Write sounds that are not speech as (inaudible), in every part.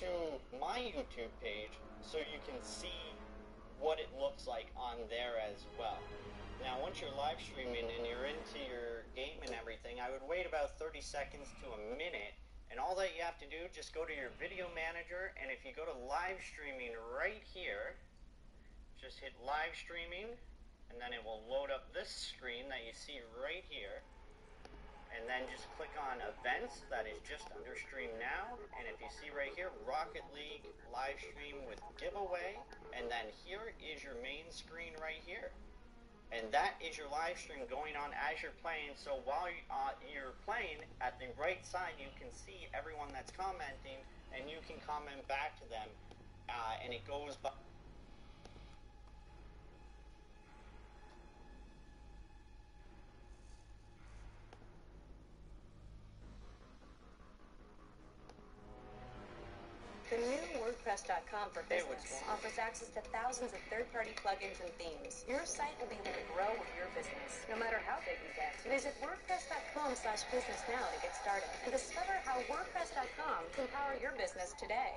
to my YouTube page so you can see what it looks like on there as well. Now, once you're live streaming and you're into your game and everything, I would wait about 30 seconds to a minute. And all that you have to do, just go to your video manager, and if you go to live streaming right here, just hit live streaming, and then it will load up this screen that you see right here and then just click on events. That is just under stream now. And if you see right here rocket league live stream with giveaway. And then here is your main screen right here. And that is your live stream going on as you're playing. So while uh, you're playing at the right side you can see everyone that's commenting and you can comment back to them uh, and it goes by The new WordPress.com for Business offers access to thousands of third-party plugins and themes. Your site will be able to grow with your business, no matter how big you get. Visit WordPress.com slash business now to get started and discover how WordPress.com can power your business today.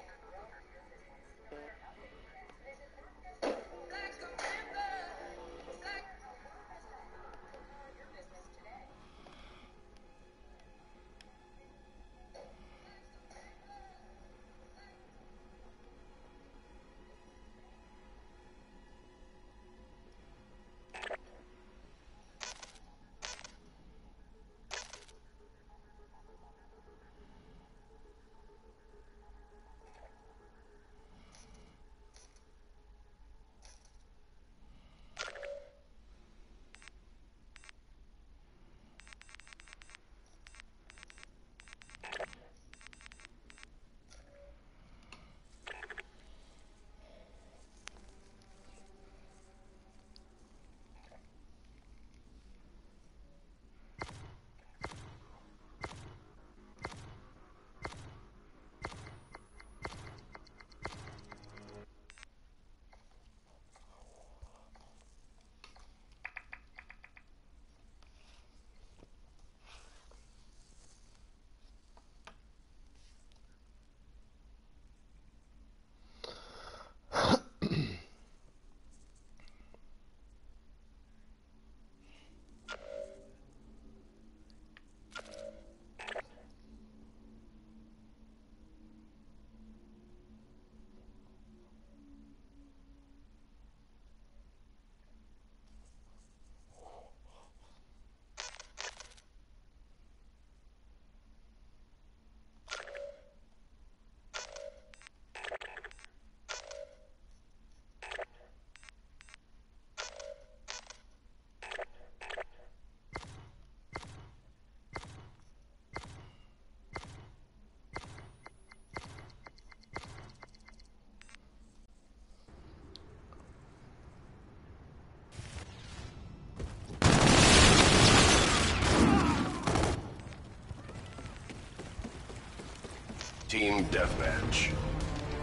Team Deathmatch.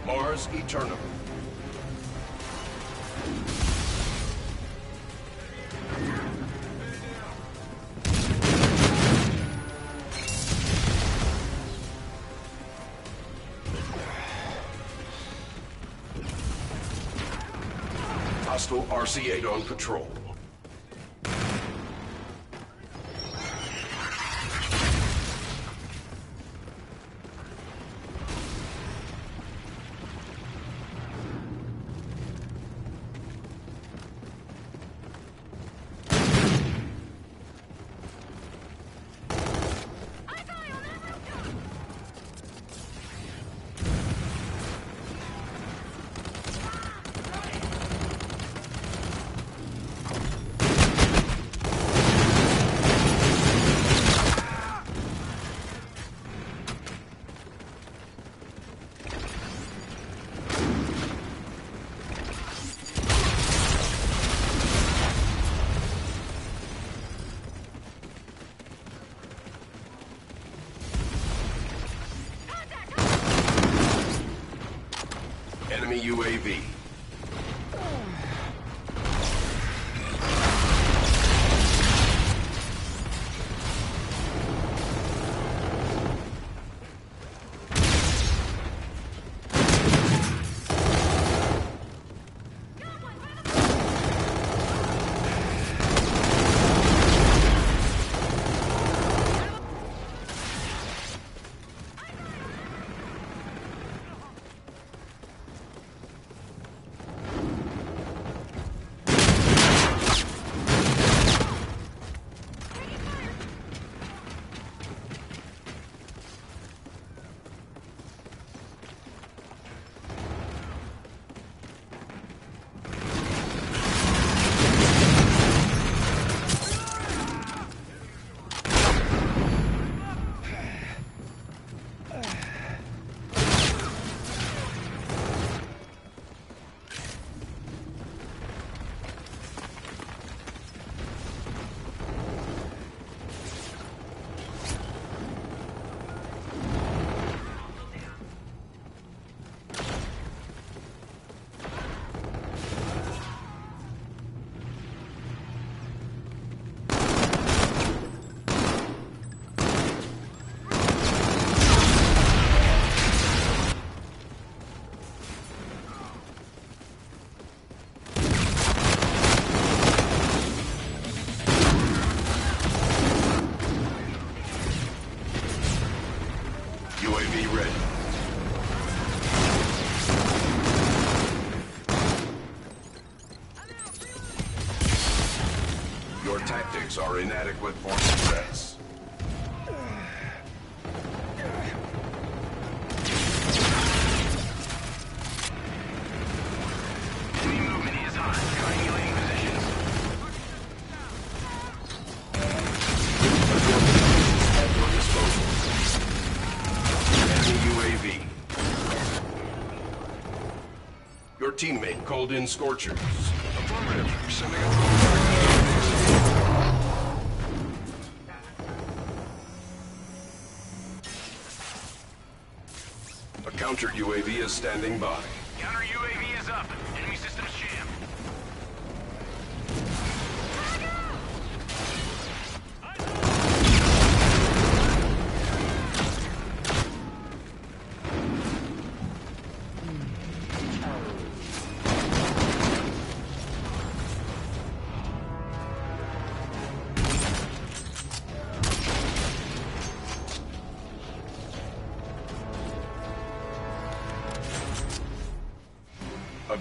Mars Eternal. Hostile RC-8 on patrol. Are inadequate for success. Your teammate called in Scorchers. Affirmative. Sending is standing by.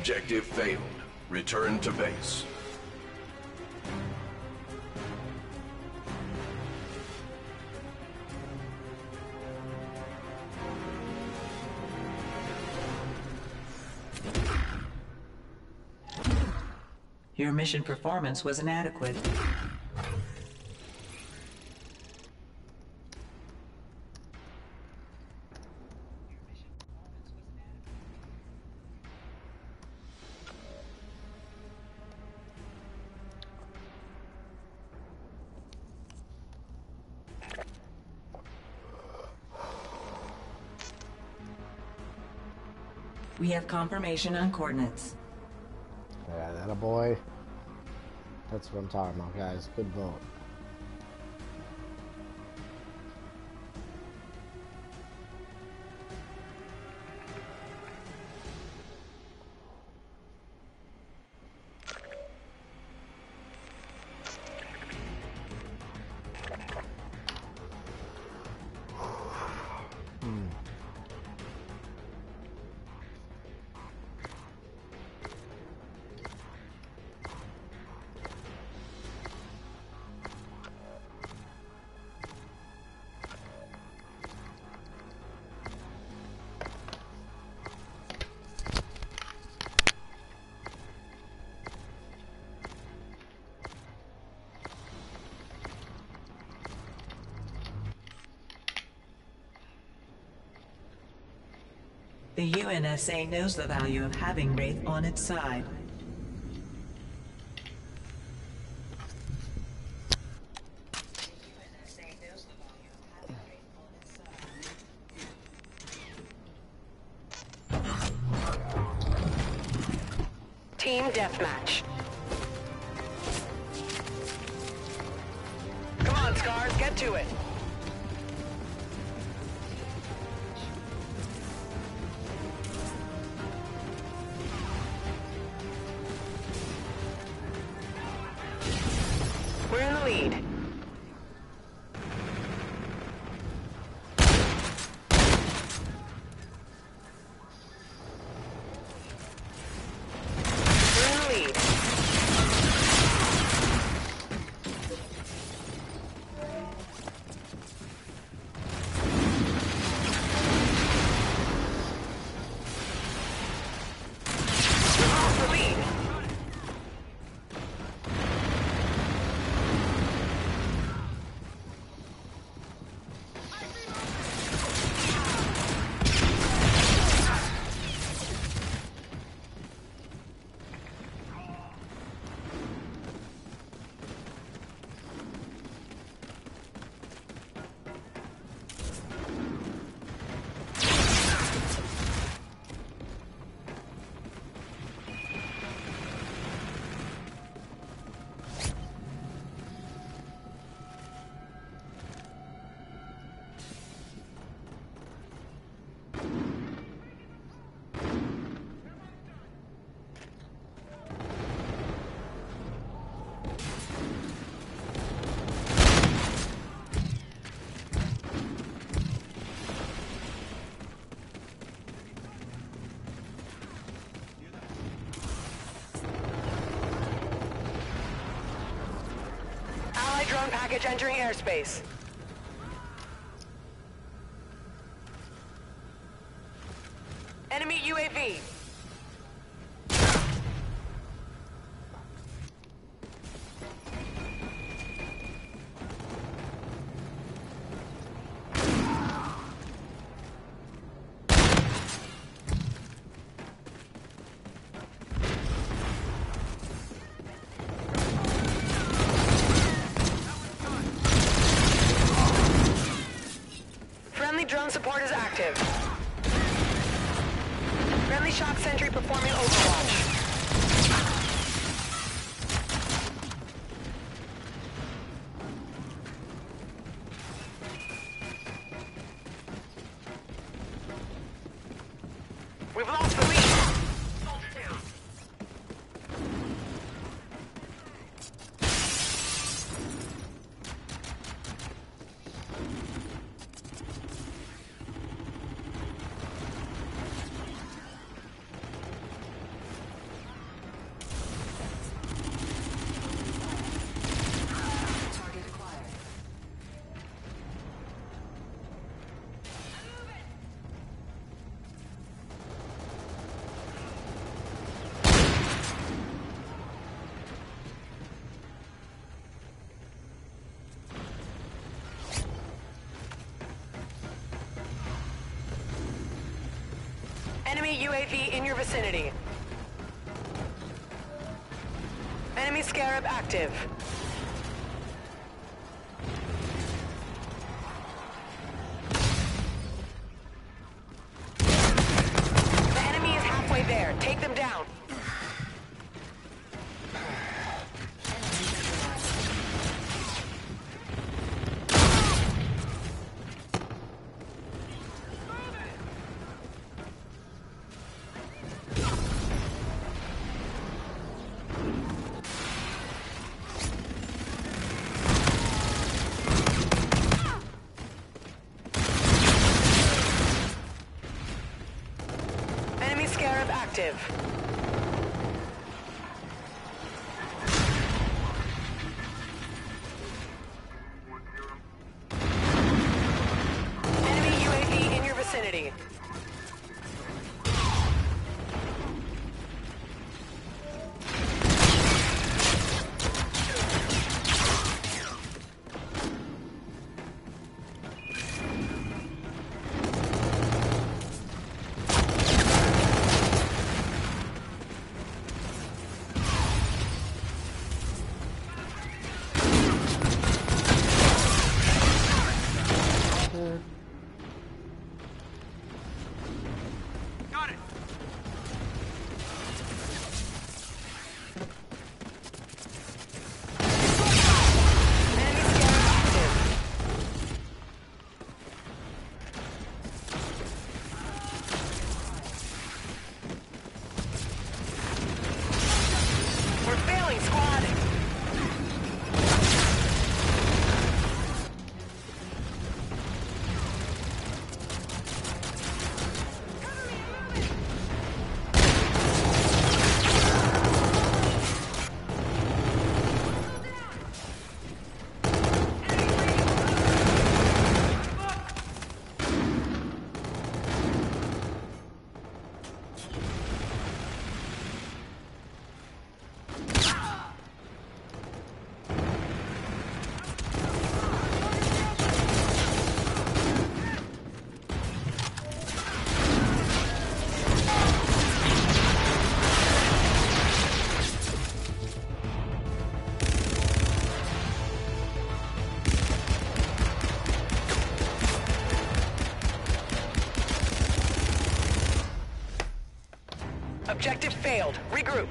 Objective failed. Return to base. Your mission performance was inadequate. Have confirmation on coordinates. Yeah, that a boy. That's what I'm talking about, guys. Good vote. UNSA knows the value of having Wraith on its side. Entering airspace. Sentry performing overwatch. UAV in your vicinity. Enemy Scarab active. Failed. Regroup.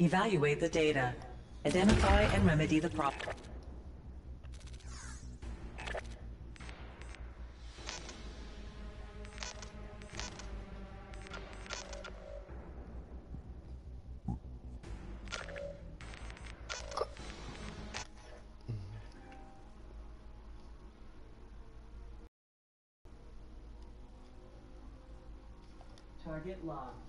Evaluate the data. Identify and remedy the problem. Target locked.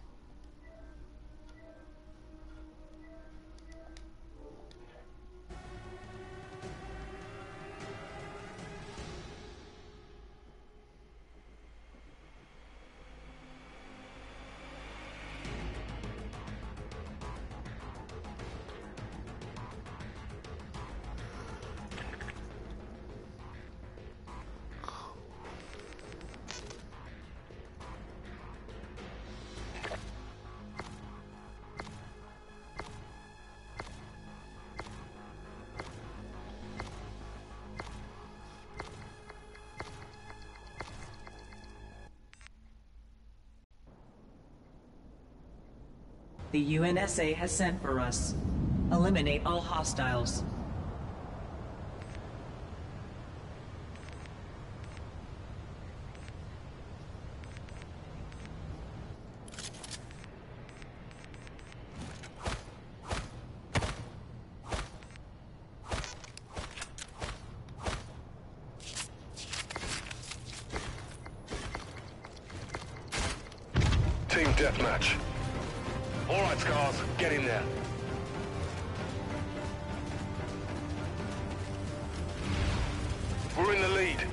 The UNSA has sent for us. Eliminate all hostiles. Team deathmatch. All right, Scars, get in there. We're in the lead.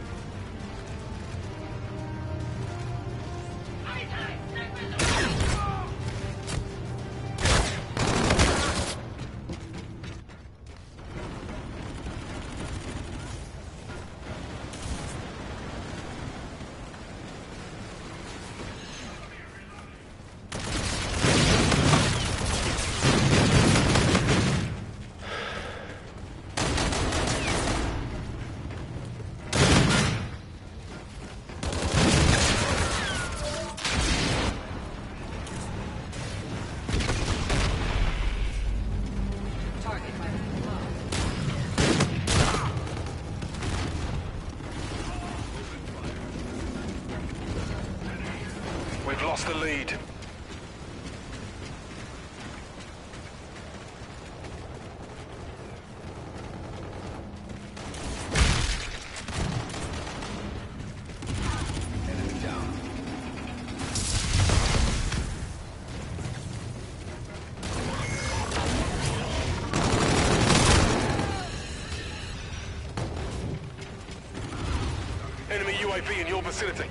UAV in your vicinity.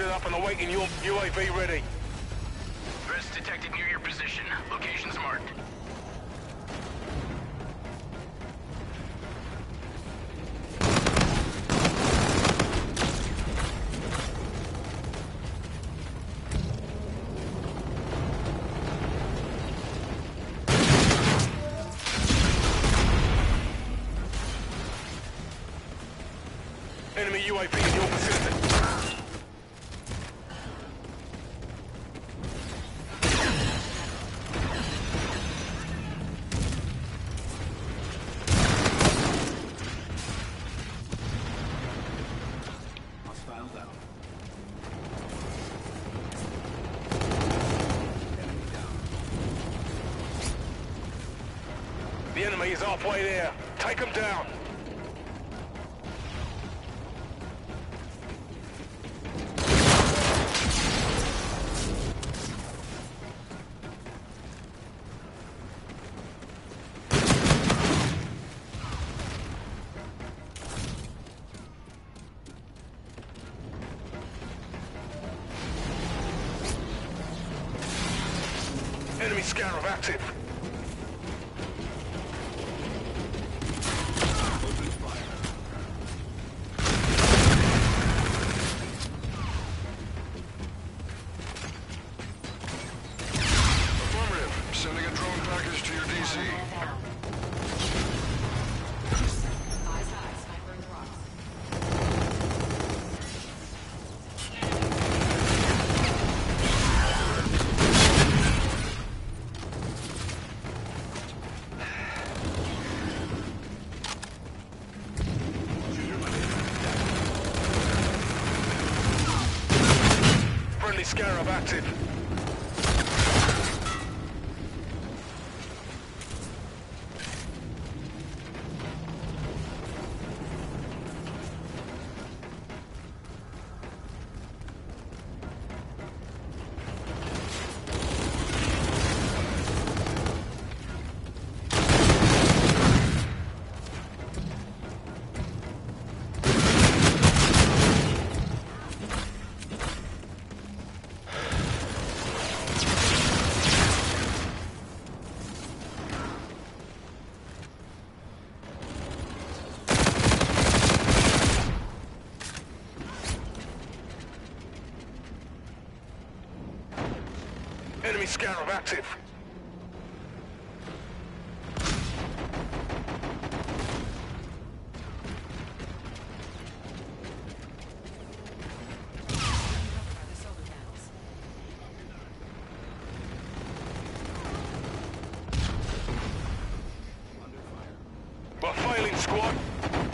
Loaded up and awaiting your UAV ready. Down. Scarab active. We're failing, squad.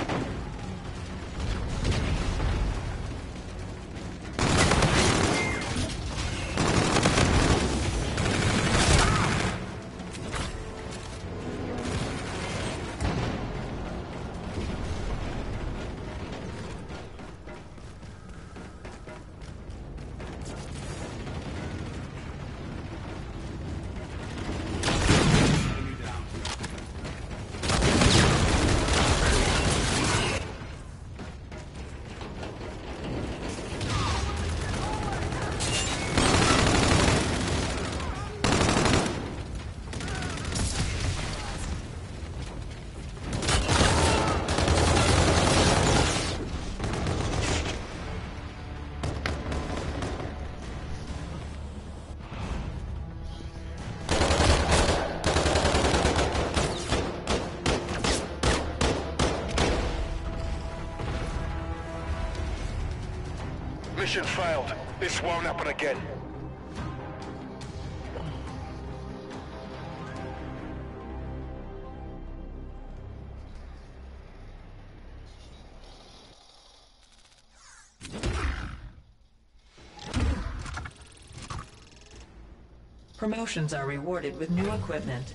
Mission failed. This won't happen again. Promotions are rewarded with new equipment.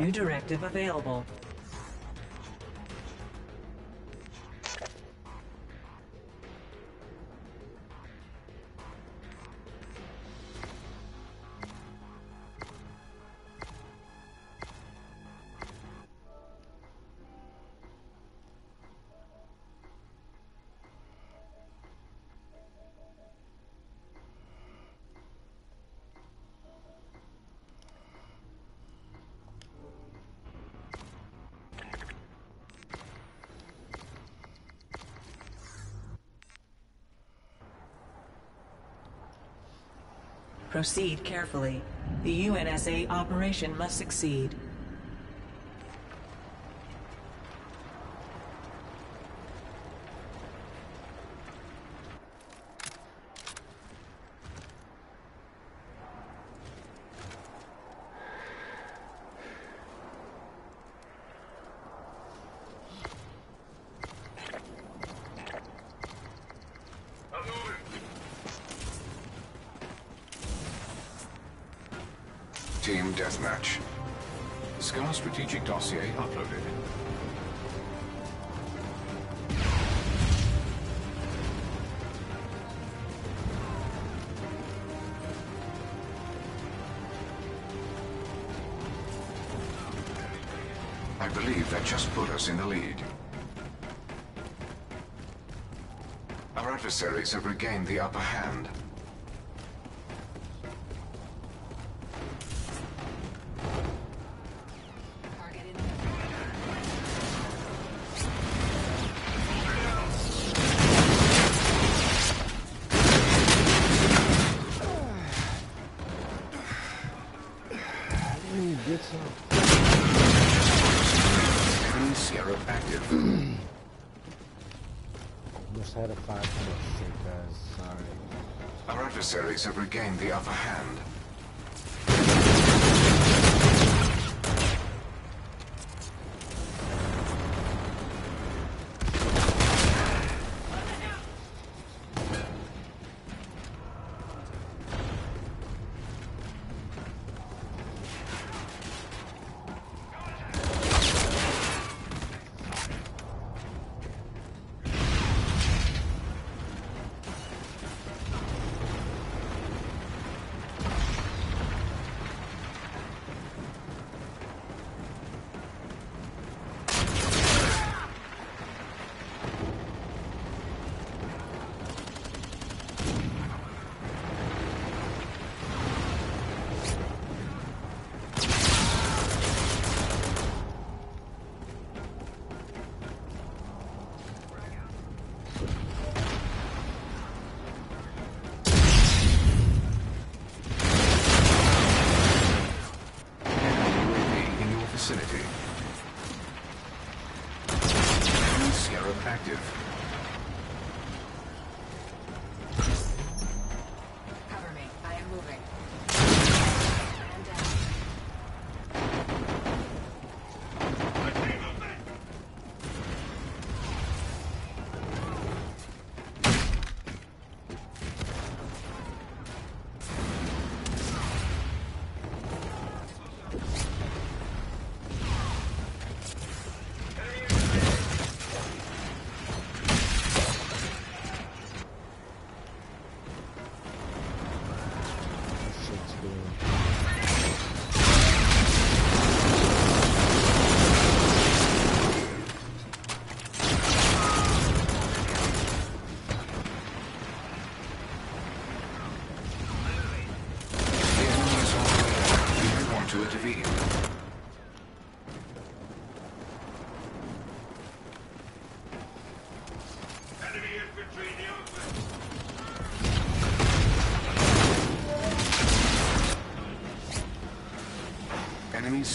New directive available. Proceed carefully. The UNSA operation must succeed. I believe that just put us in the lead. Our adversaries have regained the upper hand. find the other.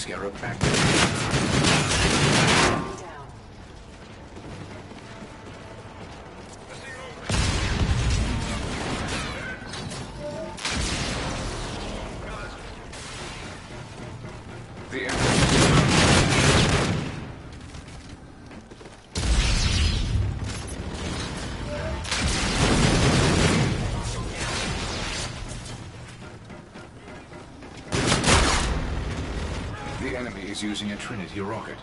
chiropractor. is using a Trinity rocket.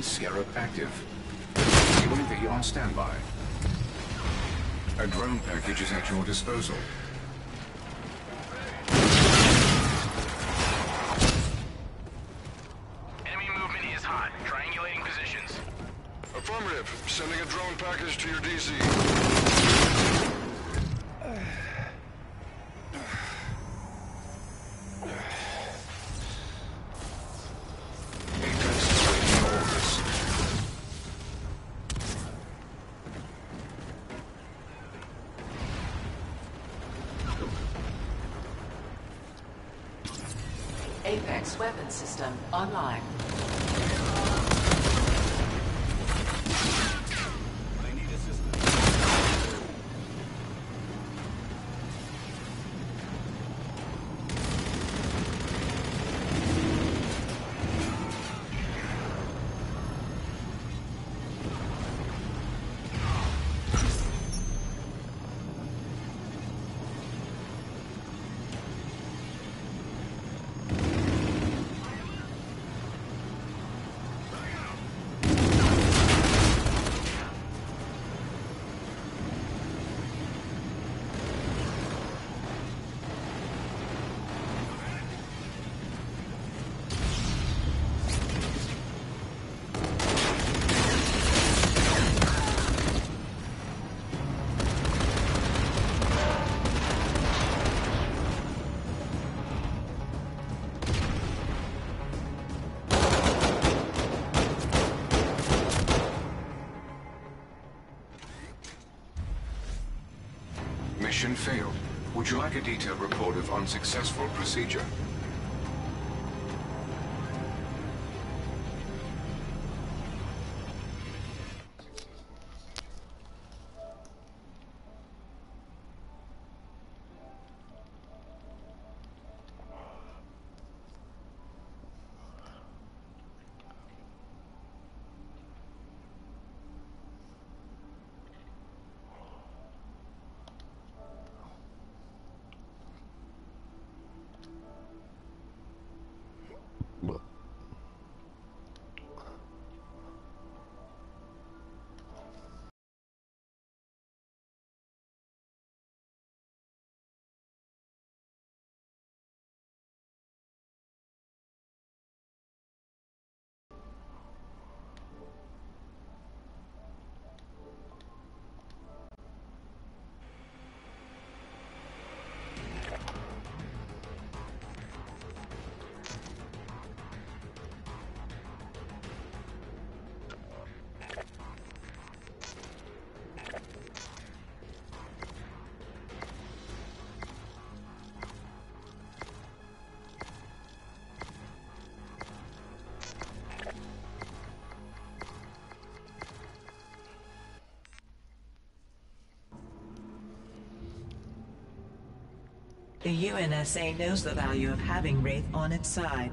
Green Scarab active. UAV on standby. A drone package is at your disposal. Enemy movement is hot. Triangulating positions. Affirmative. Sending a drone package to your DC. Apex awaiting orders. Apex weapon system online. A detailed report of unsuccessful procedure? The UNSA knows the value of having Wraith on its side.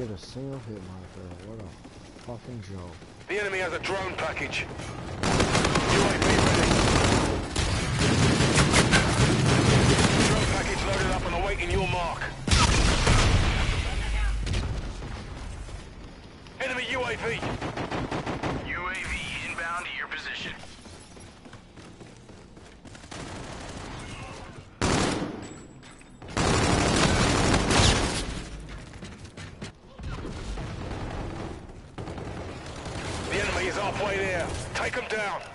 get a single hit marker. Uh, what a fucking joke. The enemy has a drone package. down.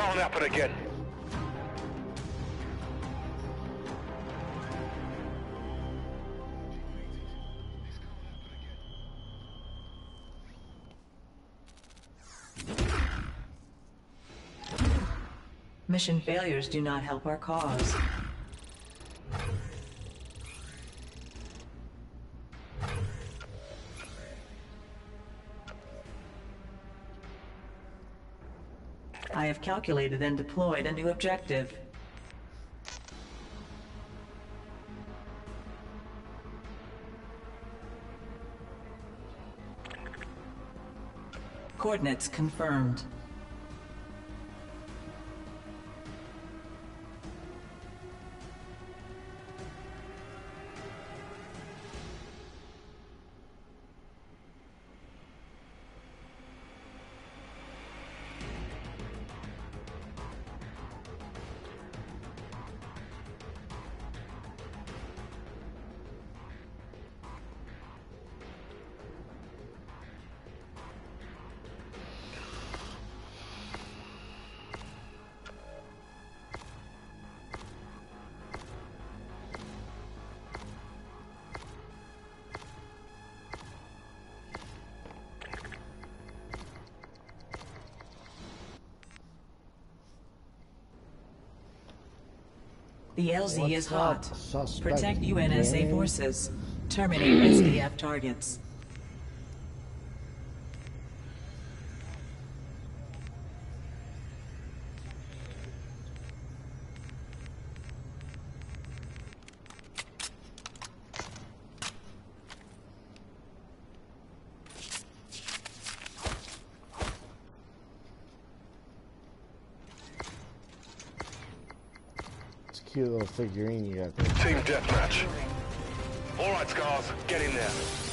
Can't happen again. Mission failures do not help our cause. have calculated and deployed a new objective. Coordinates confirmed. The LZ What's is hot. Protect UNSA forces. Terminate SDF targets. figurine you got. Team deathmatch. All right, Scars, get in there.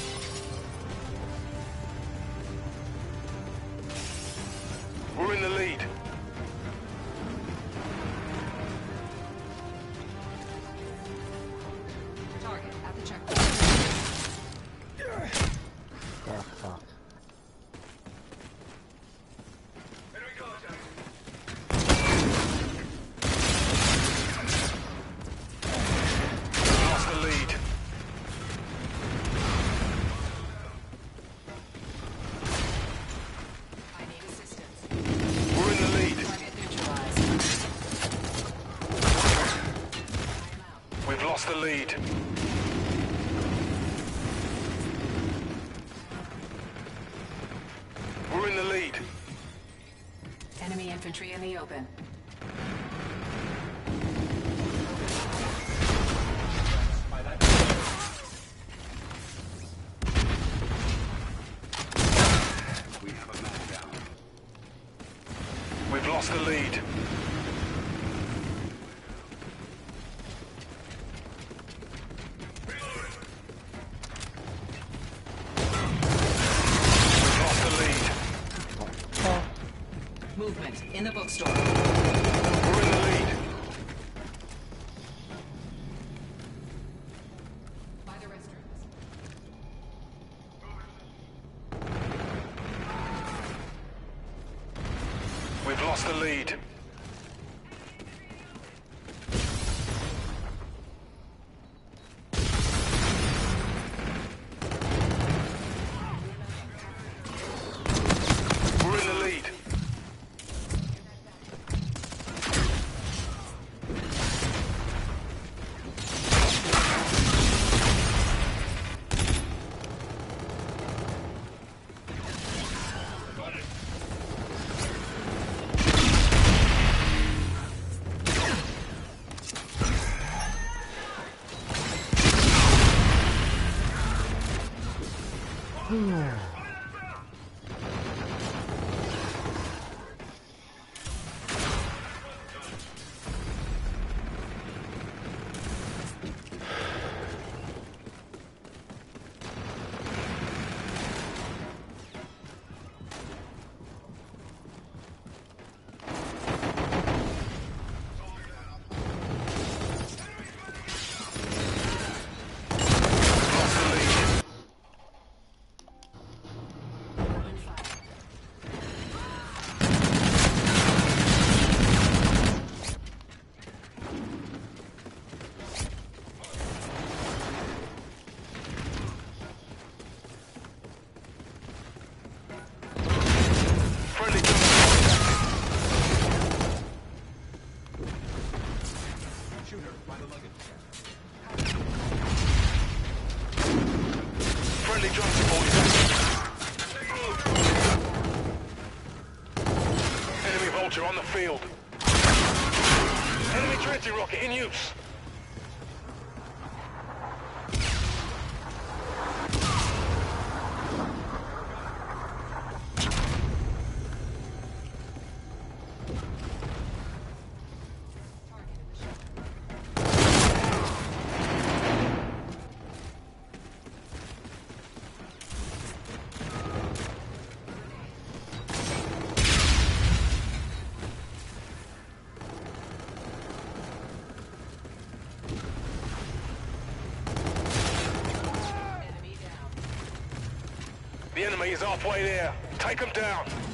Is halfway there. Take him down.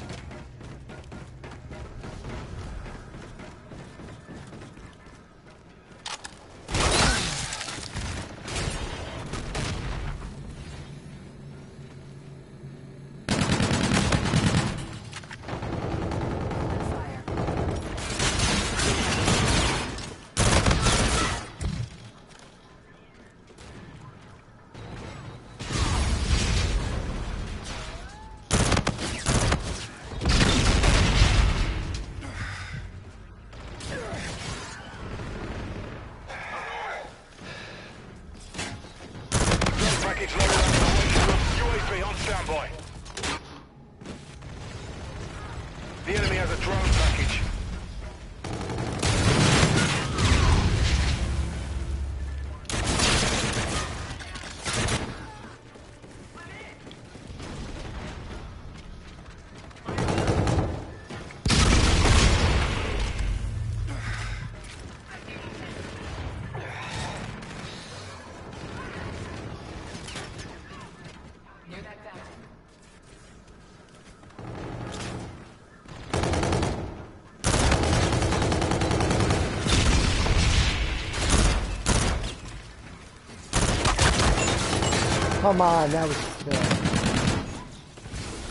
Come on, that was a kill.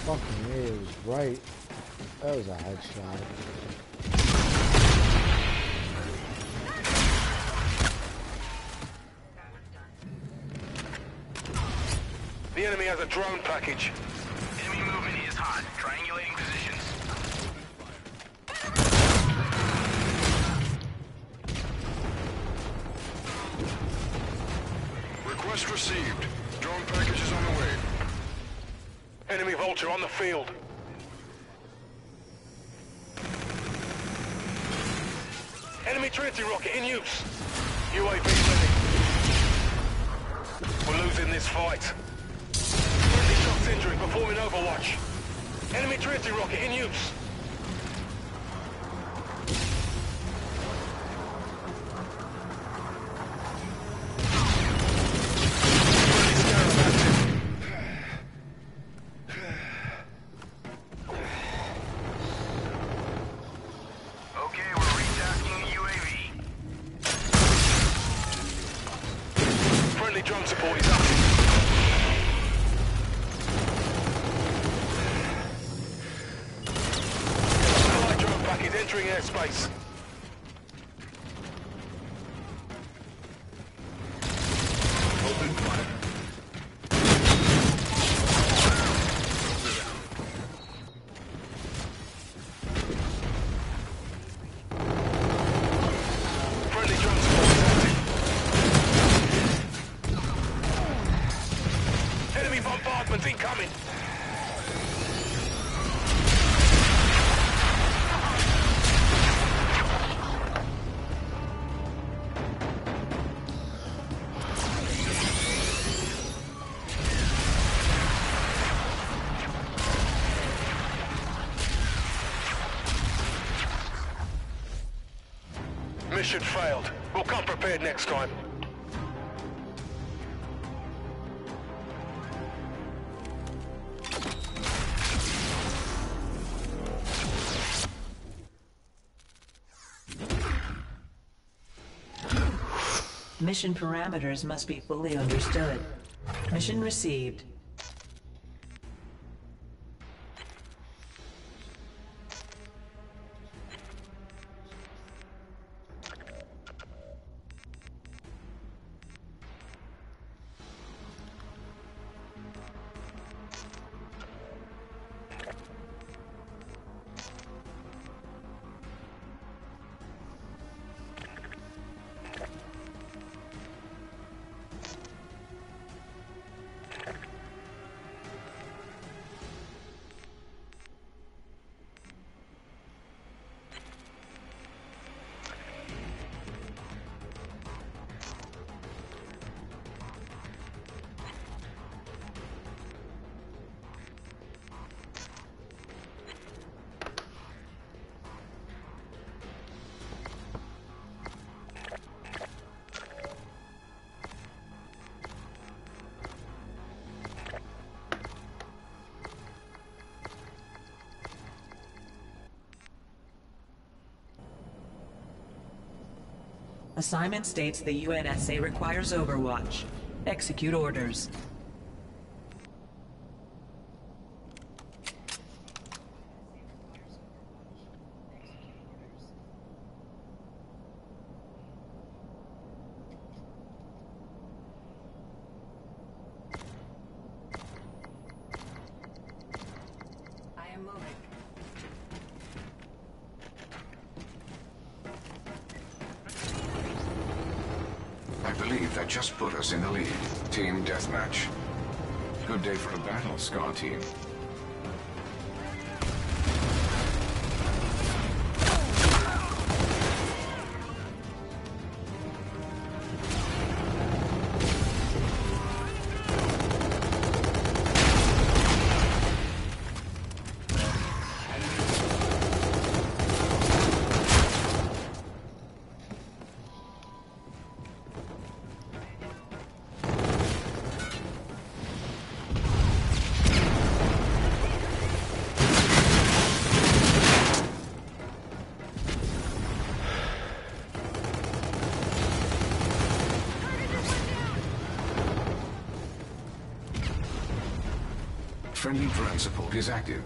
Fucking me, it was right. That was a headshot. The enemy has a drone package. Field. Enemy Trinity rocket in use. UAV ready. We're losing this fight. Mission failed. We'll come prepared next time. Mission parameters must be fully understood. Mission received. Assignment states the UNSA requires Overwatch. Execute orders. friendly drone support is active.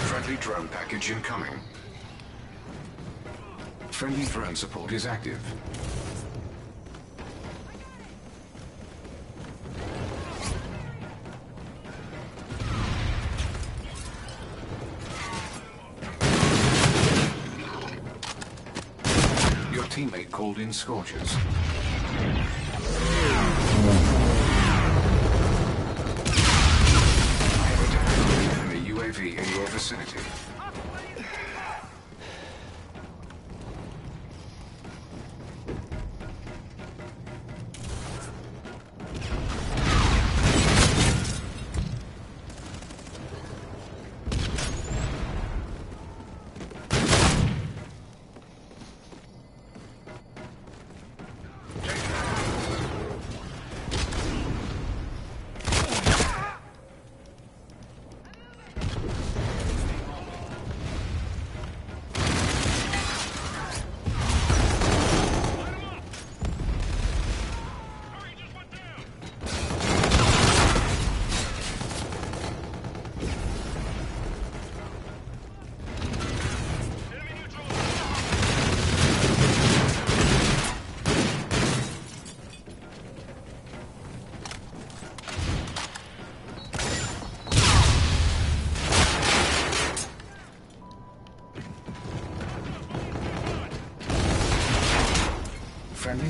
Friendly drone package incoming. Friendly drone support is active. scorches.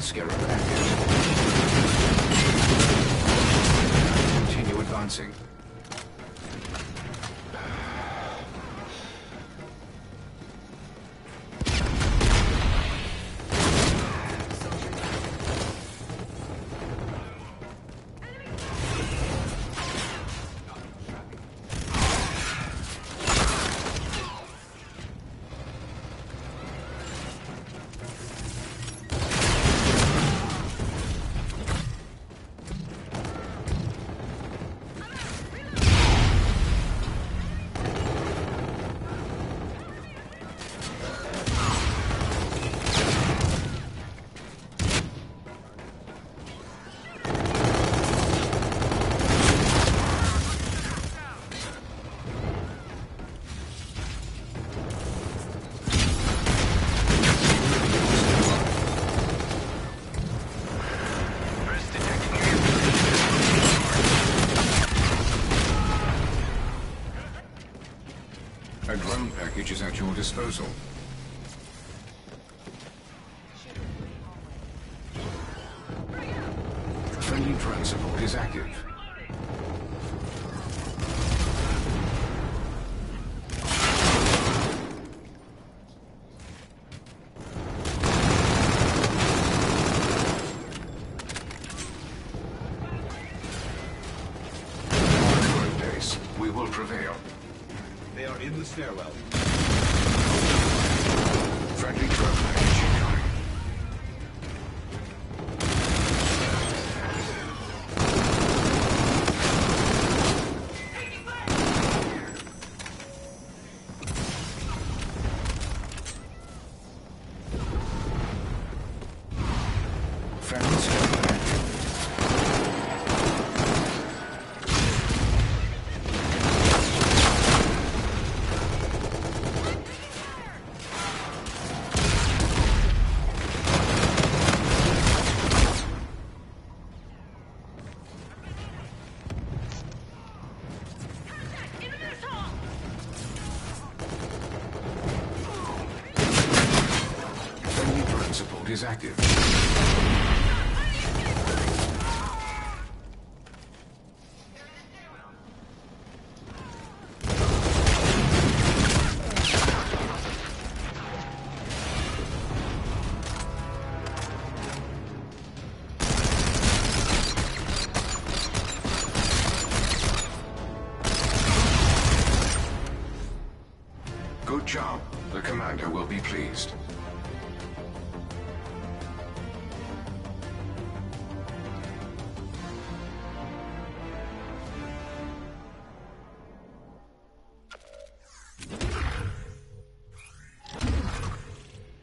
Scarab.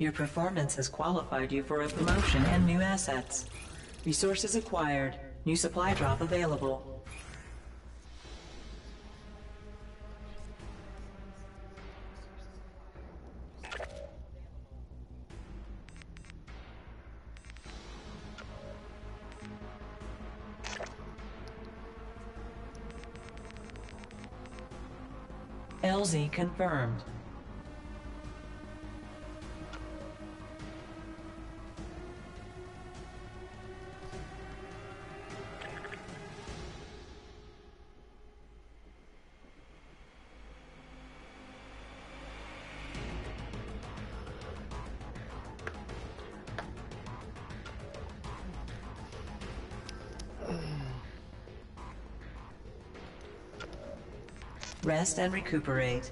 Your performance has qualified you for a promotion and new assets. Resources acquired. New supply drop available. LZ confirmed. Rest and recuperate.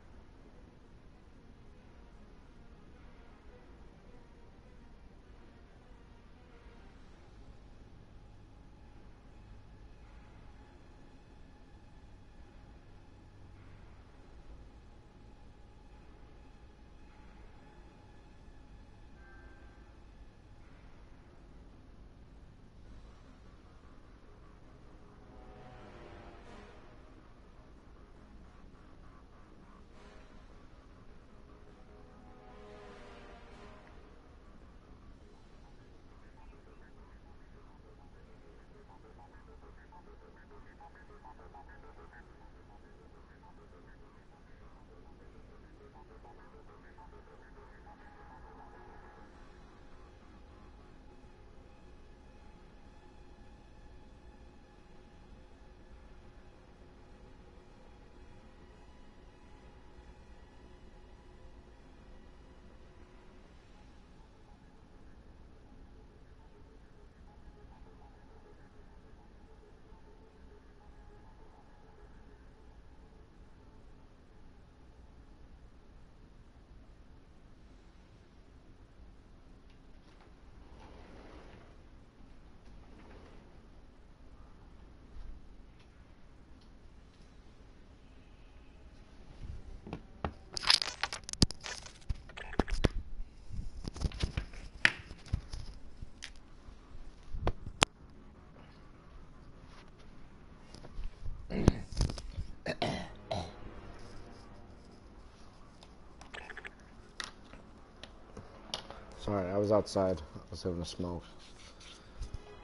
Sorry, I was outside. I was having a smoke.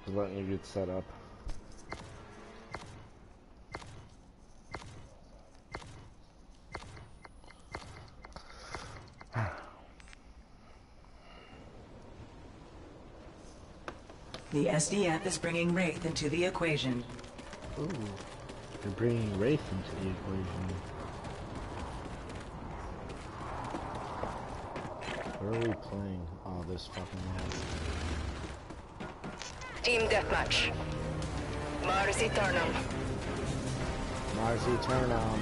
I was letting you get set up. The SDF is bringing Wraith into the equation. Ooh, they're bringing Wraith into the equation. Where are we playing? This fucking map. Team Deathmatch. Mars Eternum. Mars Eternum.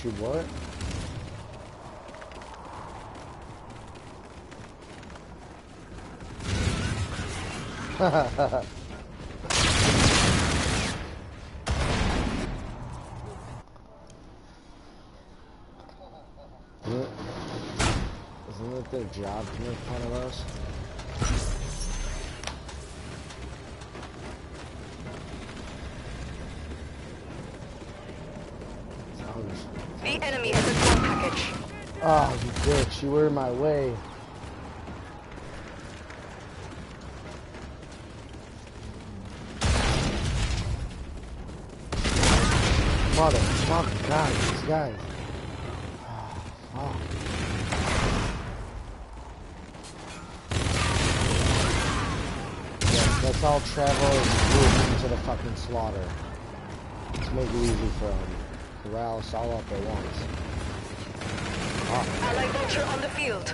She, what? (laughs) Isn't it their job to make fun of us? Oh, you bitch, you were in my way. Mother, fuck, guys, these guys. Oh, fuck. Yes, let's all travel into the fucking slaughter. Let's make it easy for them. Corral us all up at once. Allied vulture on the field.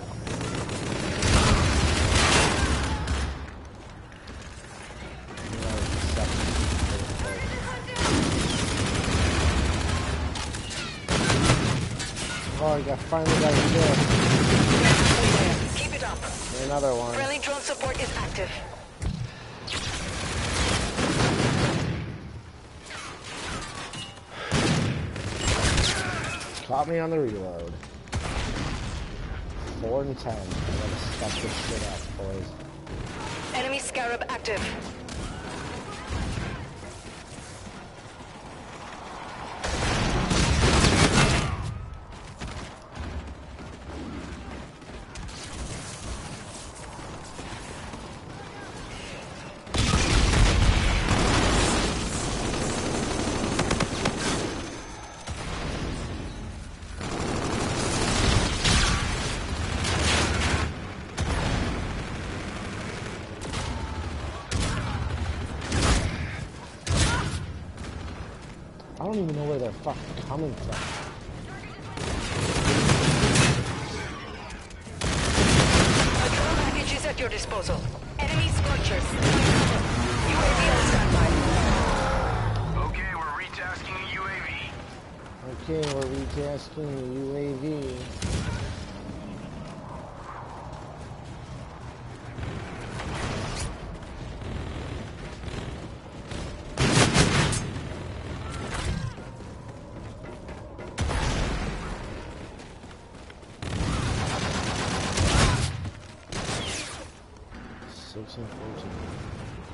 Oh, got finally got a kill. Keep it up. Another one. Friendly drone support is active. Caught me on the reload. Four and ten. I gotta step this shit up, boys. Enemy scarab active. The UAV. Six and fourteen.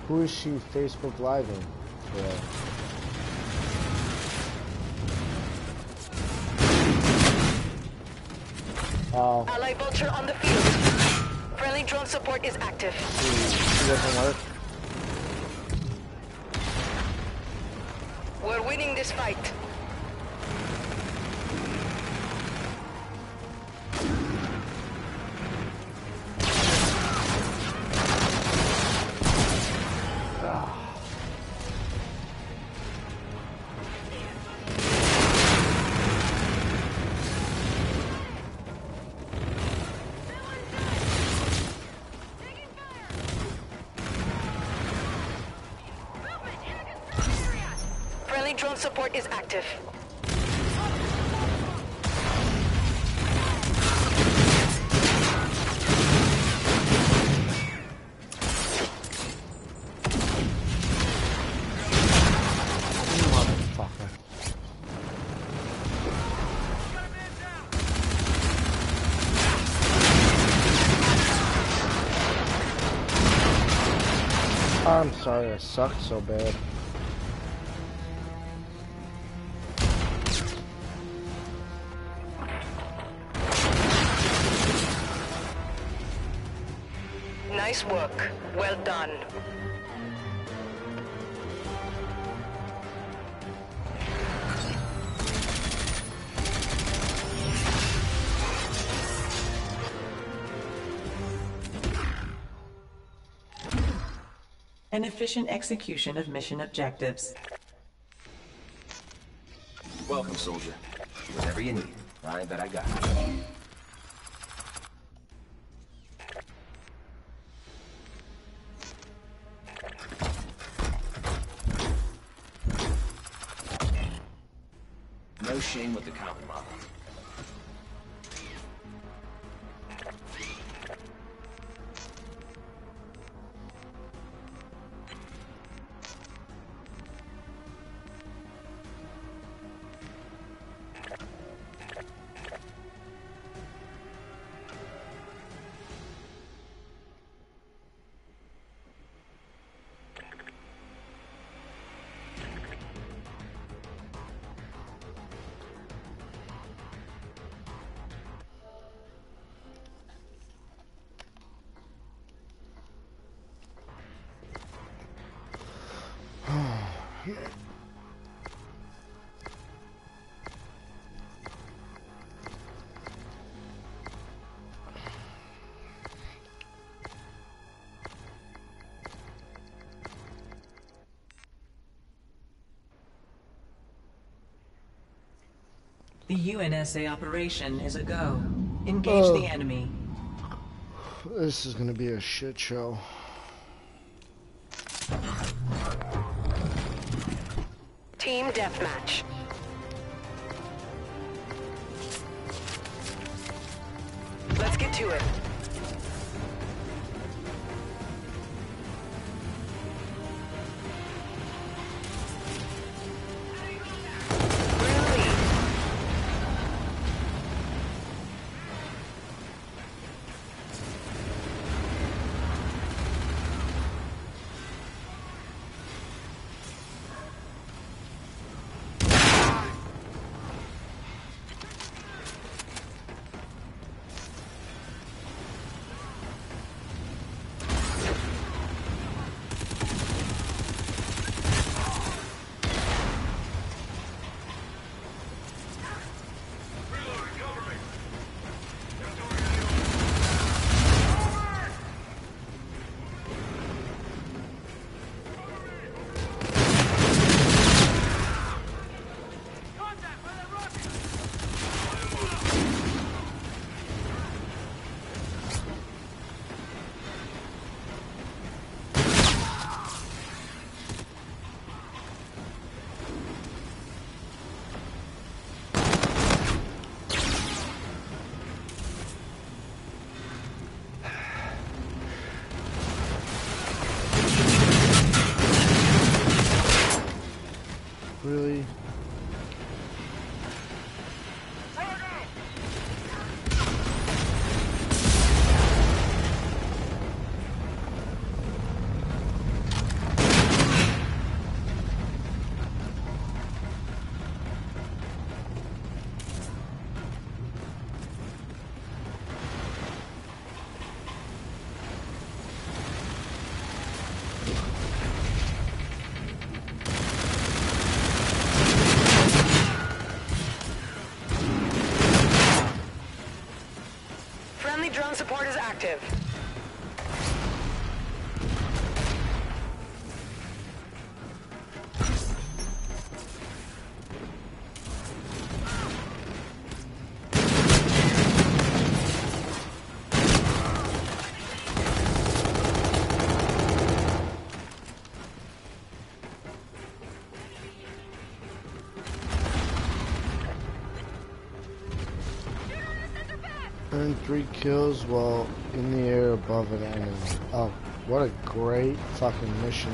Who is she Facebook living today? Vulture on the field. Friendly drone support is active. Mm. Support is active. I'm sorry I sucked so bad. An efficient execution of mission objectives. Welcome, soldier. Whatever you need, I bet I got it. The UNSA operation is a go. Engage Oh. the enemy. This is gonna be a shit show. Team deathmatch. Let's get to it. Kills while in the air above an enemy. Oh, what a great fucking mission.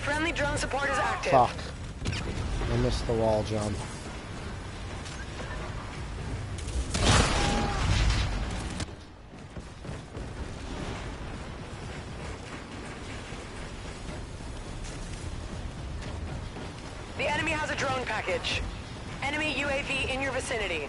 Friendly drone support is active. Fuck. I missed the wall jump. The enemy has a drone package. Enemy UAV in your vicinity.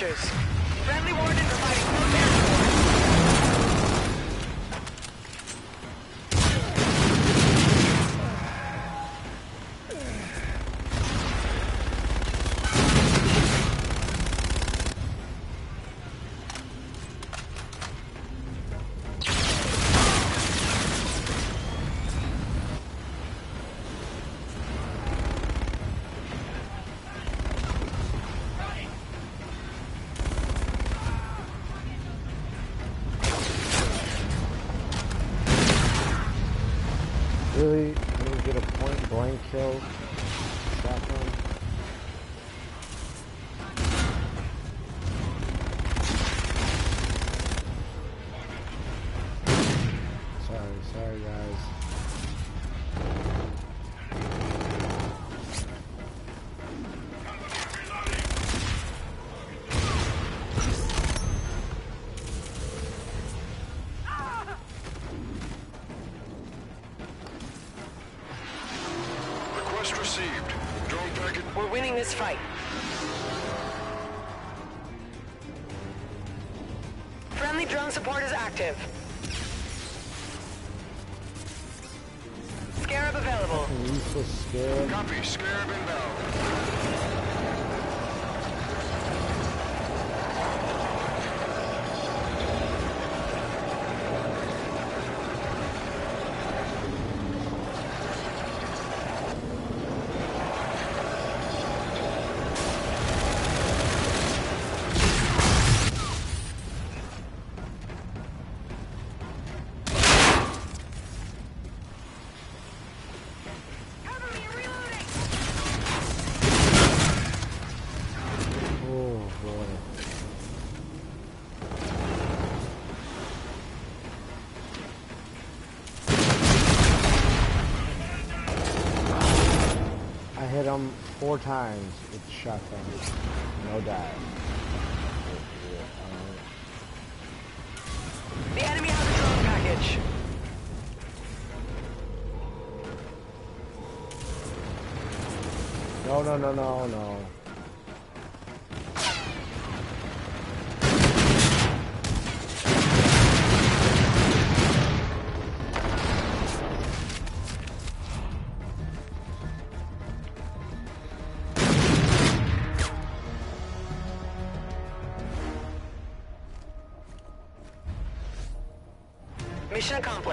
Called this fight. Times with the shotgun. No die. The enemy has a drone package. No, no, no, no, no.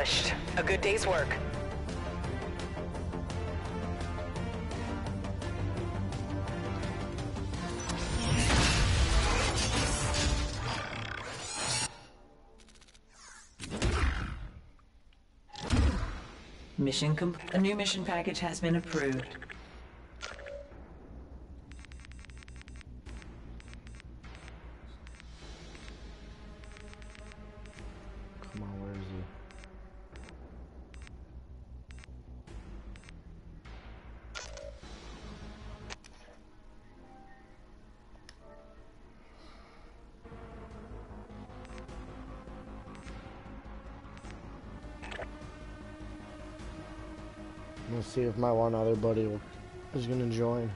Accomplished. A good day's work. Mission com- a new mission package has been approved. See if my one other buddy is gonna join.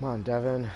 Come on, Devin.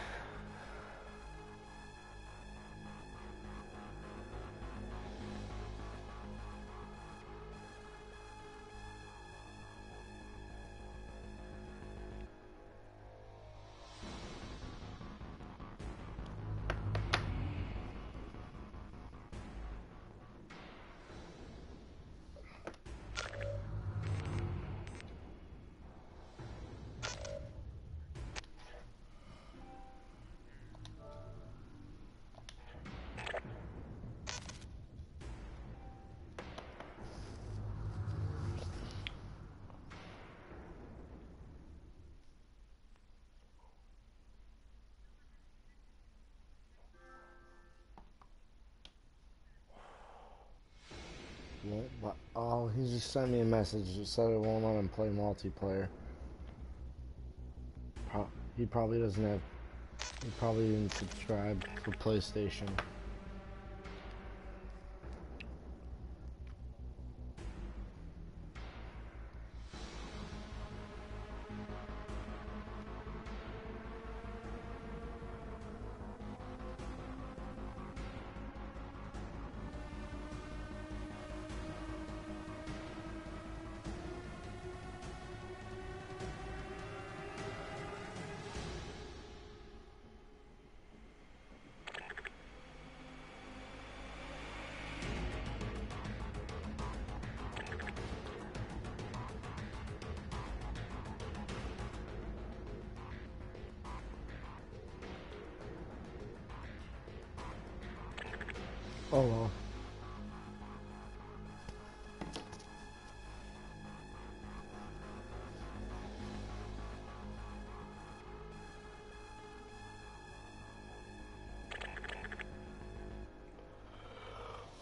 Sent me a message that said it won't let him play multiplayer. Pro- he probably doesn't have. He probably didn't subscribe for PlayStation.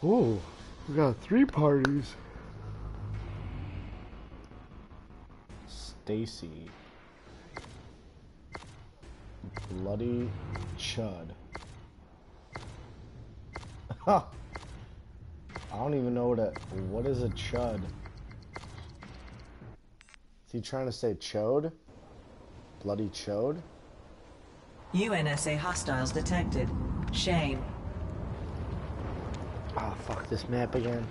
Ooh, we got three parties. Stacy. Bloody Chud. (laughs) I don't even know what a what is a chud. Is he trying to say chode? Bloody chode? UNSA hostiles detected. Shame. Ah, oh, fuck this map again.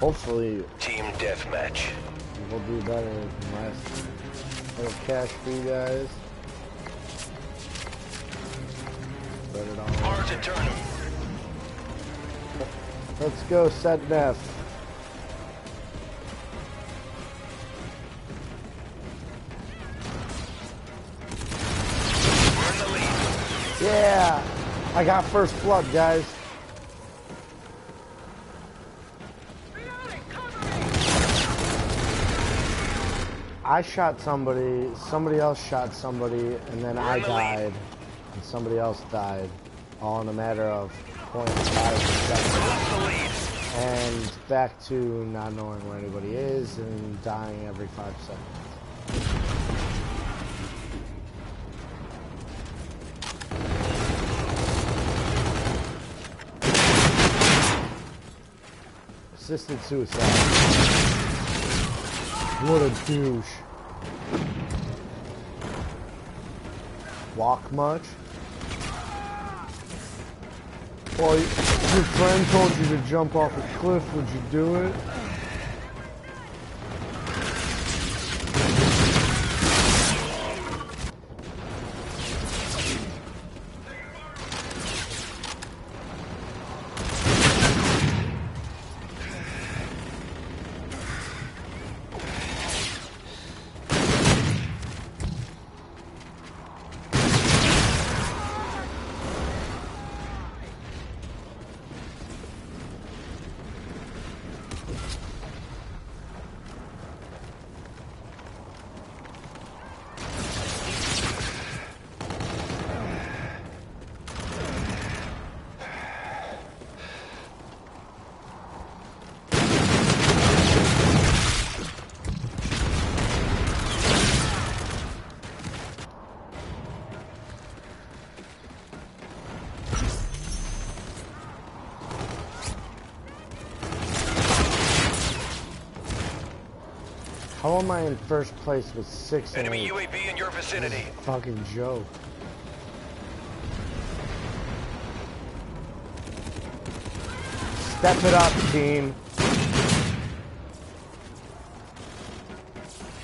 Hopefully, team deathmatch. We'll do better than last little cash for you guys. Put it on. Hard to turn. Let's go, set Yeah! I got first blood, guys. I shot somebody, somebody else shot somebody, and then I died, and somebody else died, all in a matter of 0.5 seconds. And back to not knowing where anybody is and dying every five seconds. Assisted suicide. What a douche. Walk much? Well, your friend told you to jump off a cliff, would you do it? Am I in first place with six Enemy UAV in your vicinity. fucking joke. Step it up, team.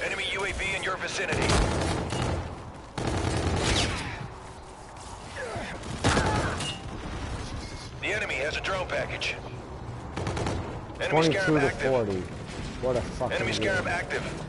Enemy UAV in your vicinity. The enemy has a drone package. Enemy 22 to active. 40. What a fucking Enemy Scarab active.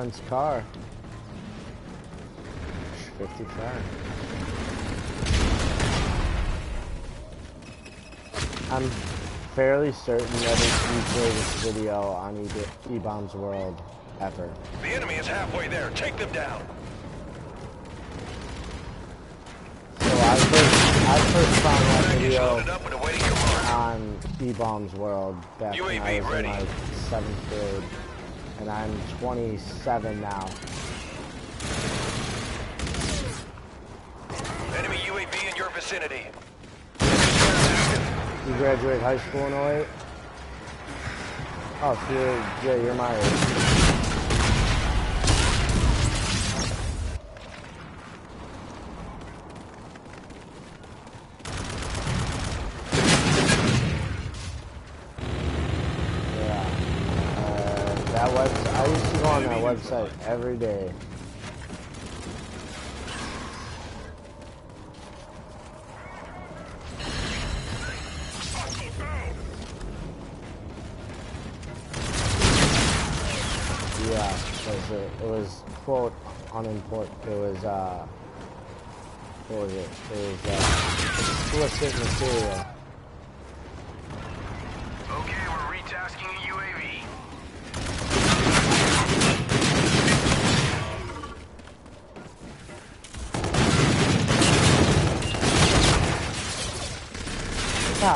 Girlfriend's car. 55. I'm fairly certain that it's the greatest video on eBaum's World ever. The enemy is halfway there. Take them down. So I first, I first found that video on eBaum's World back UAV when I was ready. in my seventh grade, and I'm 27 now. Enemy UAV in your vicinity. You graduate high school in 08? Oh, so oh, you're, yeah, you're my age. on that website every day. Yeah, because it, it was quote unimportant. It was uh, what was it? It was uh, explicit material. Okay, we're retasking a UAV.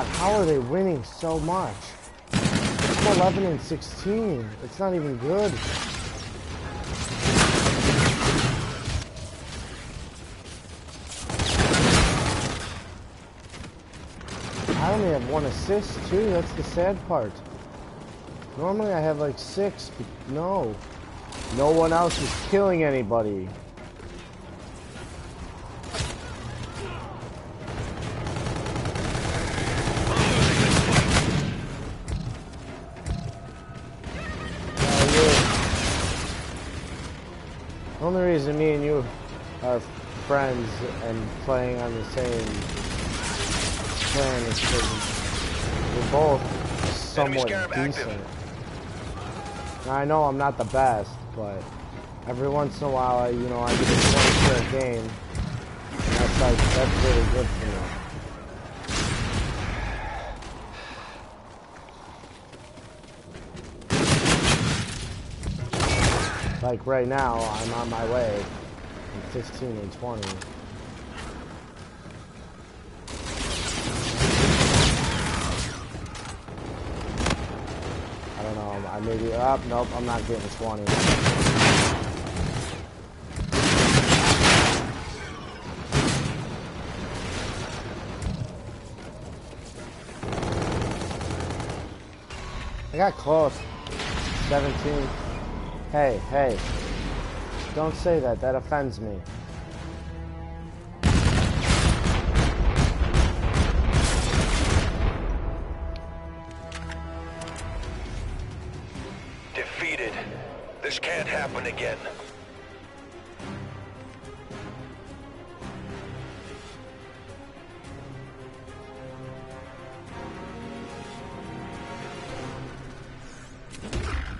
God, how are they winning so much? It's 11 and 16. It's not even good. I only have one assist too. That's the sad part. Normally I have like six, but no. No one else is killing anybody. Reason me and you are friends and playing on the same clan is because we're both somewhat decent. Now, I know I'm not the best, but every once in a while, I, you know, I get a 20 kill game. And that's like, that's really good for me. Like right now, I'm on my way. I'm 15 and 20. I don't know. I maybe up. nope, I'm not getting 20. I got close. 17. Hey, hey. Don't say that. That offends me.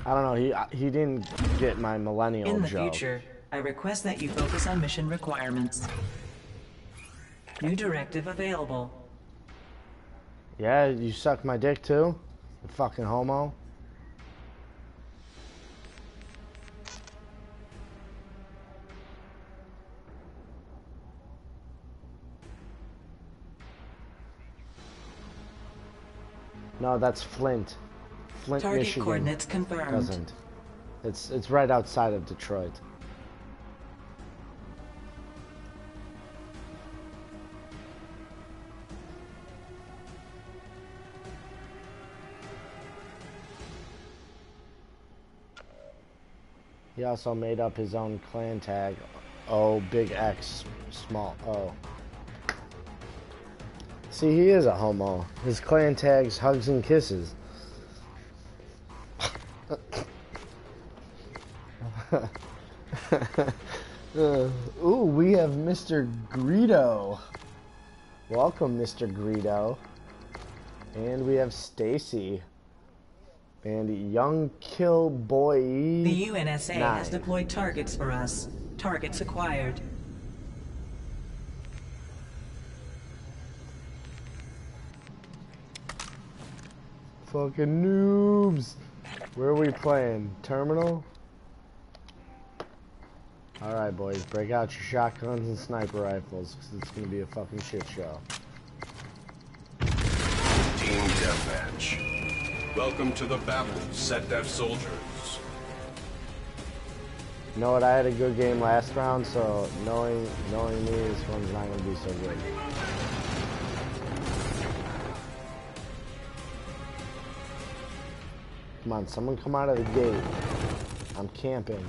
I don't know. He he didn't get my millennial In the joke. future, I request that you focus on mission requirements. New directive available. Yeah, you suck my dick too? You fucking homo. No, that's Flint. Flint, Target Michigan. coordinates confirmed. Doesn't. It's it's right outside of Detroit. He also made up his own clan tag. O big X small O. See, he is a homo. His clan tag's hugs and kisses. Uh, (laughs) ooh, we have Mr. Greedo. Welcome, Mr. Greedo. And we have Stacy. And Young Kill Boy. The UNSA has deployed targets for us. Targets acquired. Fucking noobs. Where are we playing? Terminal? Alright, boys. Break out your shotguns and sniper rifles, because it's going to be a fucking shit show. Team Deathmatch. Welcome to the battle, Set Def Soldiers. You know what? I had a good game last round, so knowing knowing me, this one's not going to be so good. Come on, someone come out of the gate. I'm camping.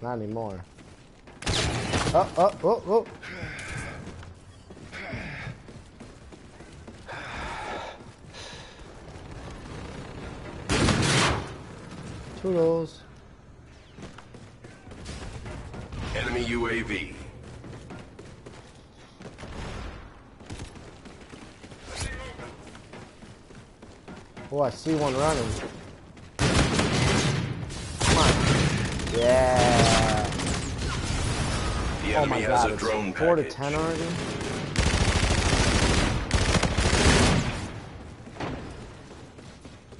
Not anymore. Oh, oh, oh, oh. Toodles. Enemy UAV Oh, I see one running. Come on. Yeah. The oh my has god, a it's drone four to ten already.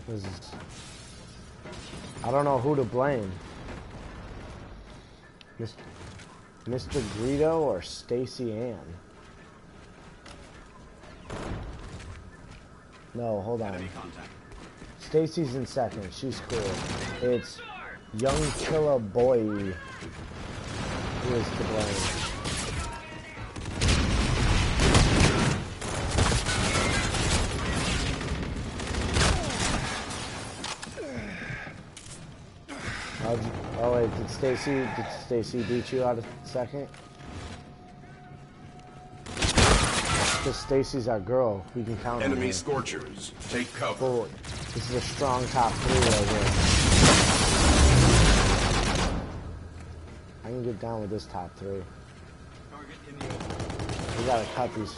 This is, I don't know who to blame. Mr. Mr. Greedo or Stacy Ann? No, hold on. Stacy's in second. She's cool. It's young killer boy who is to blame. Oh wait, did Stacy did Stacy beat you out of second? Because Stacy's our girl. We can count on Enemy scorchers. Take cover. Boy, this is a strong top three right here. I can get down with this top three. We gotta cut these.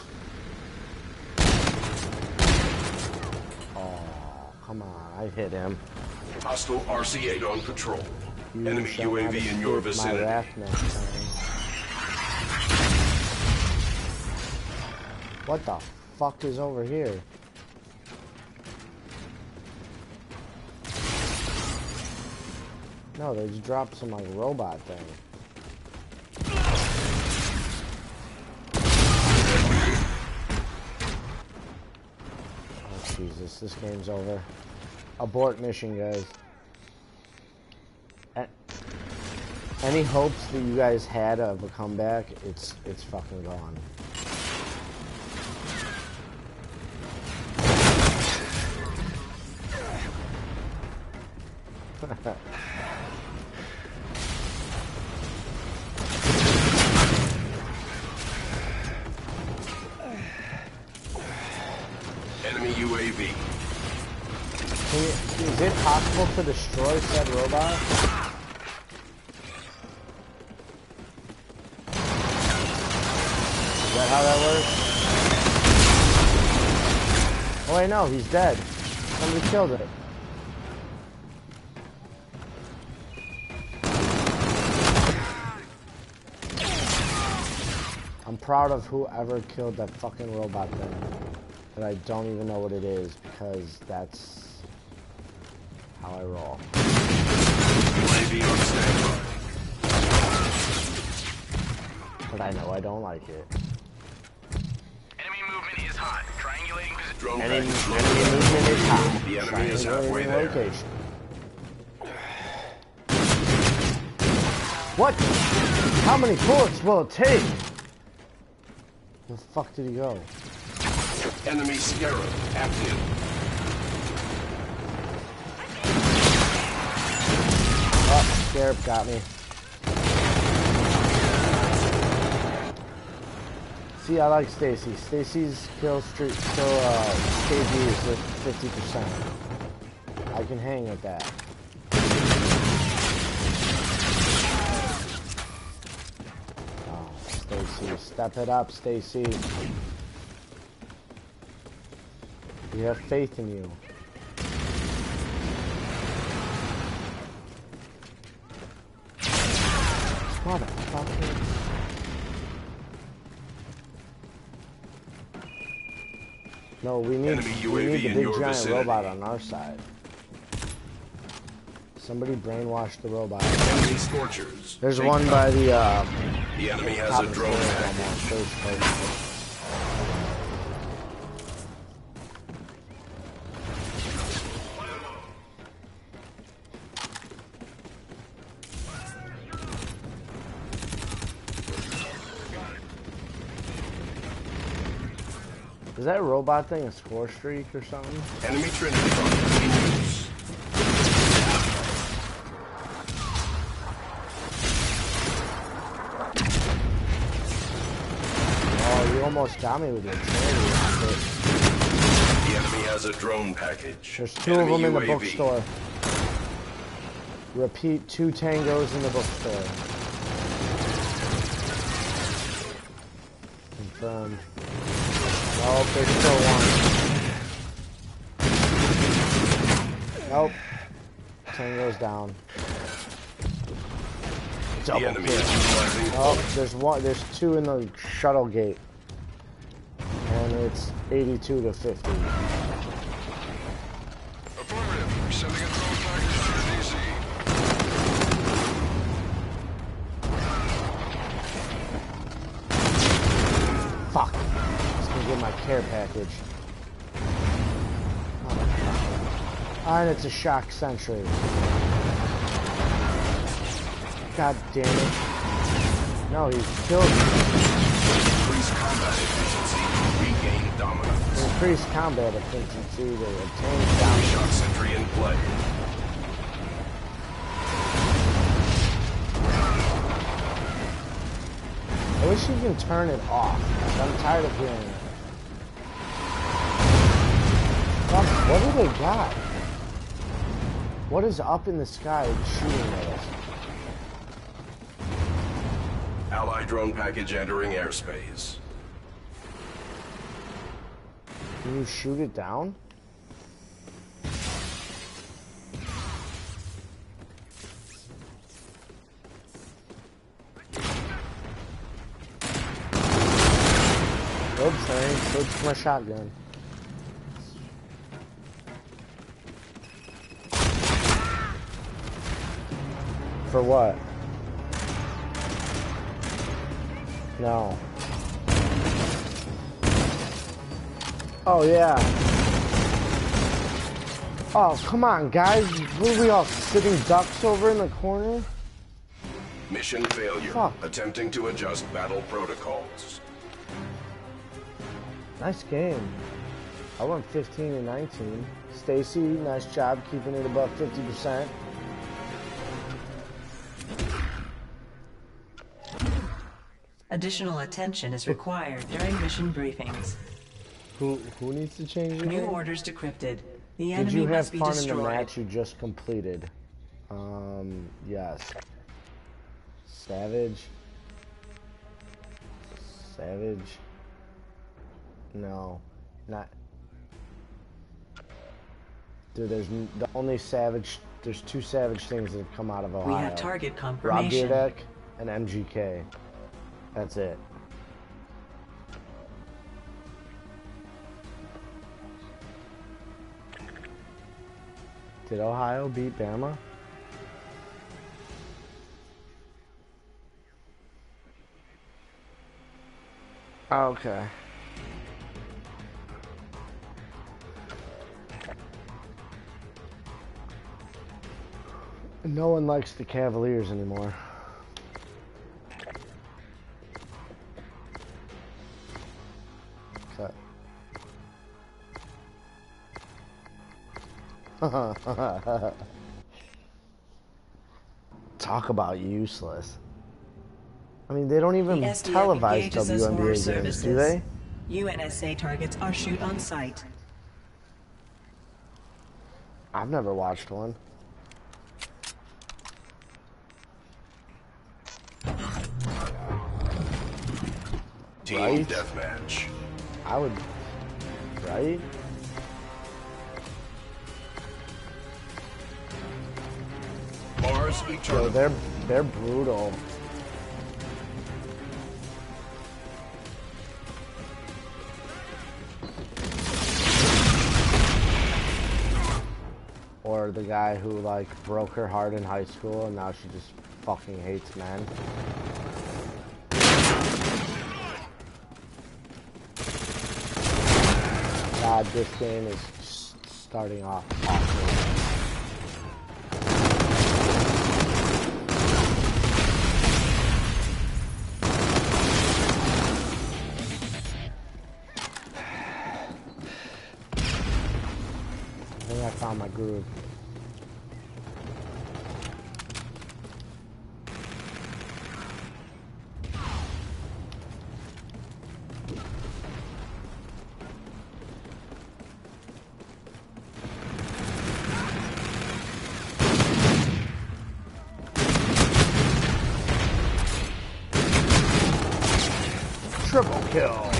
Oh, come on. I hit him. Hostile RC-8 on patrol. You Enemy UAV in your vicinity. What the fuck is over here? No, they just dropped some like robot thing. Oh Jesus, this game's over. Abort mission, guys. Any hopes that you guys had of a comeback, it's it's fucking gone. Enemy UAV. Is it possible to destroy said robot? Is that how that works? Oh wait, no, he's dead. Somebody killed it. Proud of whoever killed that fucking robot thing. But I don't even know what it is because that's how I roll. UAV on standby. But I know I don't like it. Enemy movement is hot. Triangulating position. Drone Enemy, enemy movement is hot. The enemy is halfway there. location. What? How many bullets will it take? Where the fuck did he go? Enemy Scarab active. Oh, Scarab got me. See, I like Stacy. Stacy's kill streak, kill uh, KG is at 50%. I can hang with that. Stacy, step it up, Stacy. We have faith in you. Motherfucker. No, we need, we need the big giant vicinity. robot on our side. Somebody brainwashed the robot. There's Take one by the uh, The enemy has a drone package. almost. There's folks. Is that robot thing a score streak or something? Enemy Trinity almost got me with your The enemy has a drone package. There's two enemy of them in the UAV. bookstore. Repeat two tangos in the bookstore. Confirmed. Nope, there's still one. Nope. Tango's down. Double enemy kill. Oh, there's one. There's two in the shuttle gate, and it's 82 to 50. Affirmative. Sending a drone package to DC. Fuck. Just gonna get my care package. Oh, and it's a shock sentry. God damn it. No, he's killed me. Increase combat efficiency. Dominance. Increased combat efficiency to obtain Down down. shot sentry in play. I wish you can turn it off. I'm tired of hearing it. What do they got? What is up in the sky shooting at us? Allied drone package entering airspace. Can you shoot it down? Oops, sorry. Switched my shotgun. For what? No. Oh, yeah. Oh, come on, guys. What are we all sitting ducks over in the corner? Mission failure. Fuck. Attempting to adjust battle protocols. Nice game. I went 15 and 19. Stacy, nice job keeping it above 50%. Additional attention is required during mission briefings. Who who needs to change New orders decrypted. The Did enemy you have must be fun in the destroyed. match you just completed? Um, yes. Savage. Savage. No, not. Dude, there's the only savage. There's two savage things that have come out of Ohio. We have target confirmation. Rob. Dyrdek and MGK. That's it. Did Ohio beat Bama? Okay. No one likes the Cavaliers anymore. (laughs) Talk about useless. I mean, they don't even The SDF televise engages for WNBA our games, services. do they? UNSA targets are shoot on sight. I've never watched one. Team Right. deathmatch. I would, right? Yo, they're they're brutal. Or the guy who like broke her heart in high school and now she just fucking hates men. God, this game is starting off awful. found my groove. Triple kill.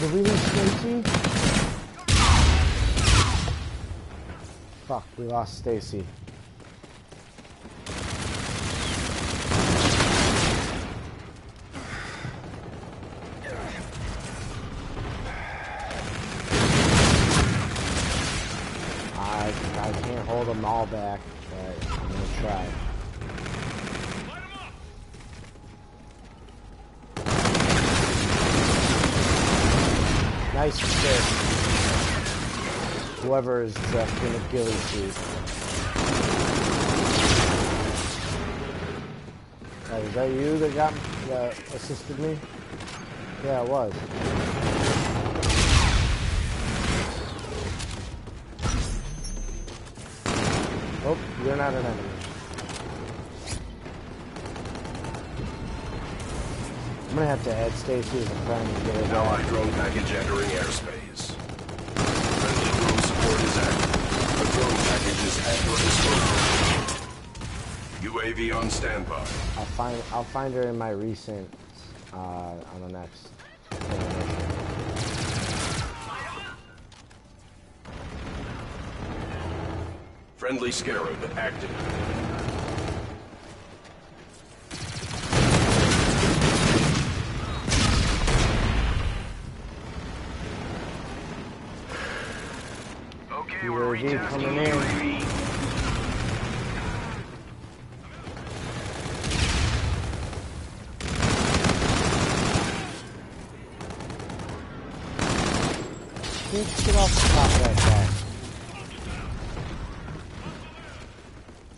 Did we Stacy? Fuck, we lost Stacy. I I can't hold them all back, but I'm gonna try. Nice shit. Whoever is uh, in the ghillie suit. Oh, was that you that got that assisted me? Yeah, it was. Oh, you're not an enemy. I'm gonna have to add Stacy as a friend and get it Allied back. drone package entering airspace. Friendly drone support is active. The drone package is at your disposal. UAV on standby. I'll find I'll find her in my recent uh, on the next. Friendly Scarab active. Okay, we're UAV retasking coming in. UAV. Bitch, get off the top that fast.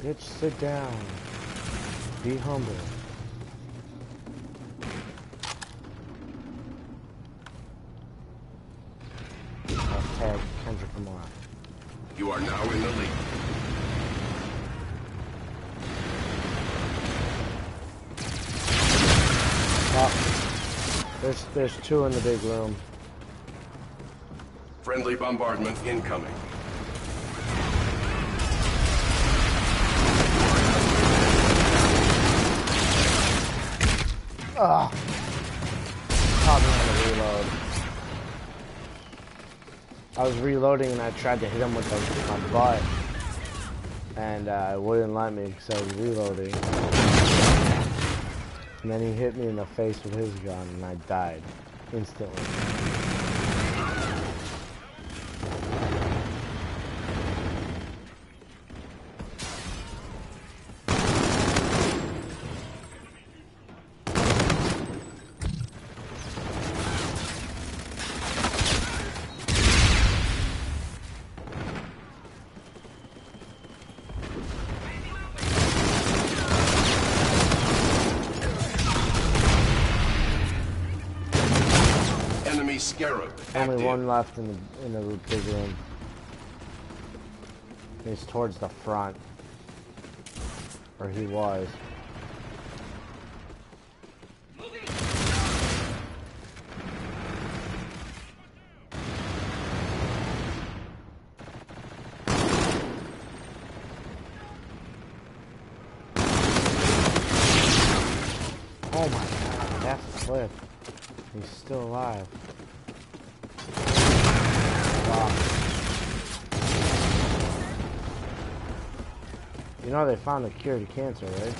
Bitch, sit down. Be humble. Hashtag Kendrick Lamar. You are now in the lead. Oh, there's there's two in the big room. Friendly bombardment incoming. Caught me on the reload. I was reloading and I tried to hit him with my butt, and uh, it wouldn't let me because I was reloading. And then he hit me in the face with his gun, and I died instantly. Only one left in the in the big room. He's towards the front, or he was. Oh my god, that's a clip. He's still alive. Wow. You know they found a cure to cancer, right?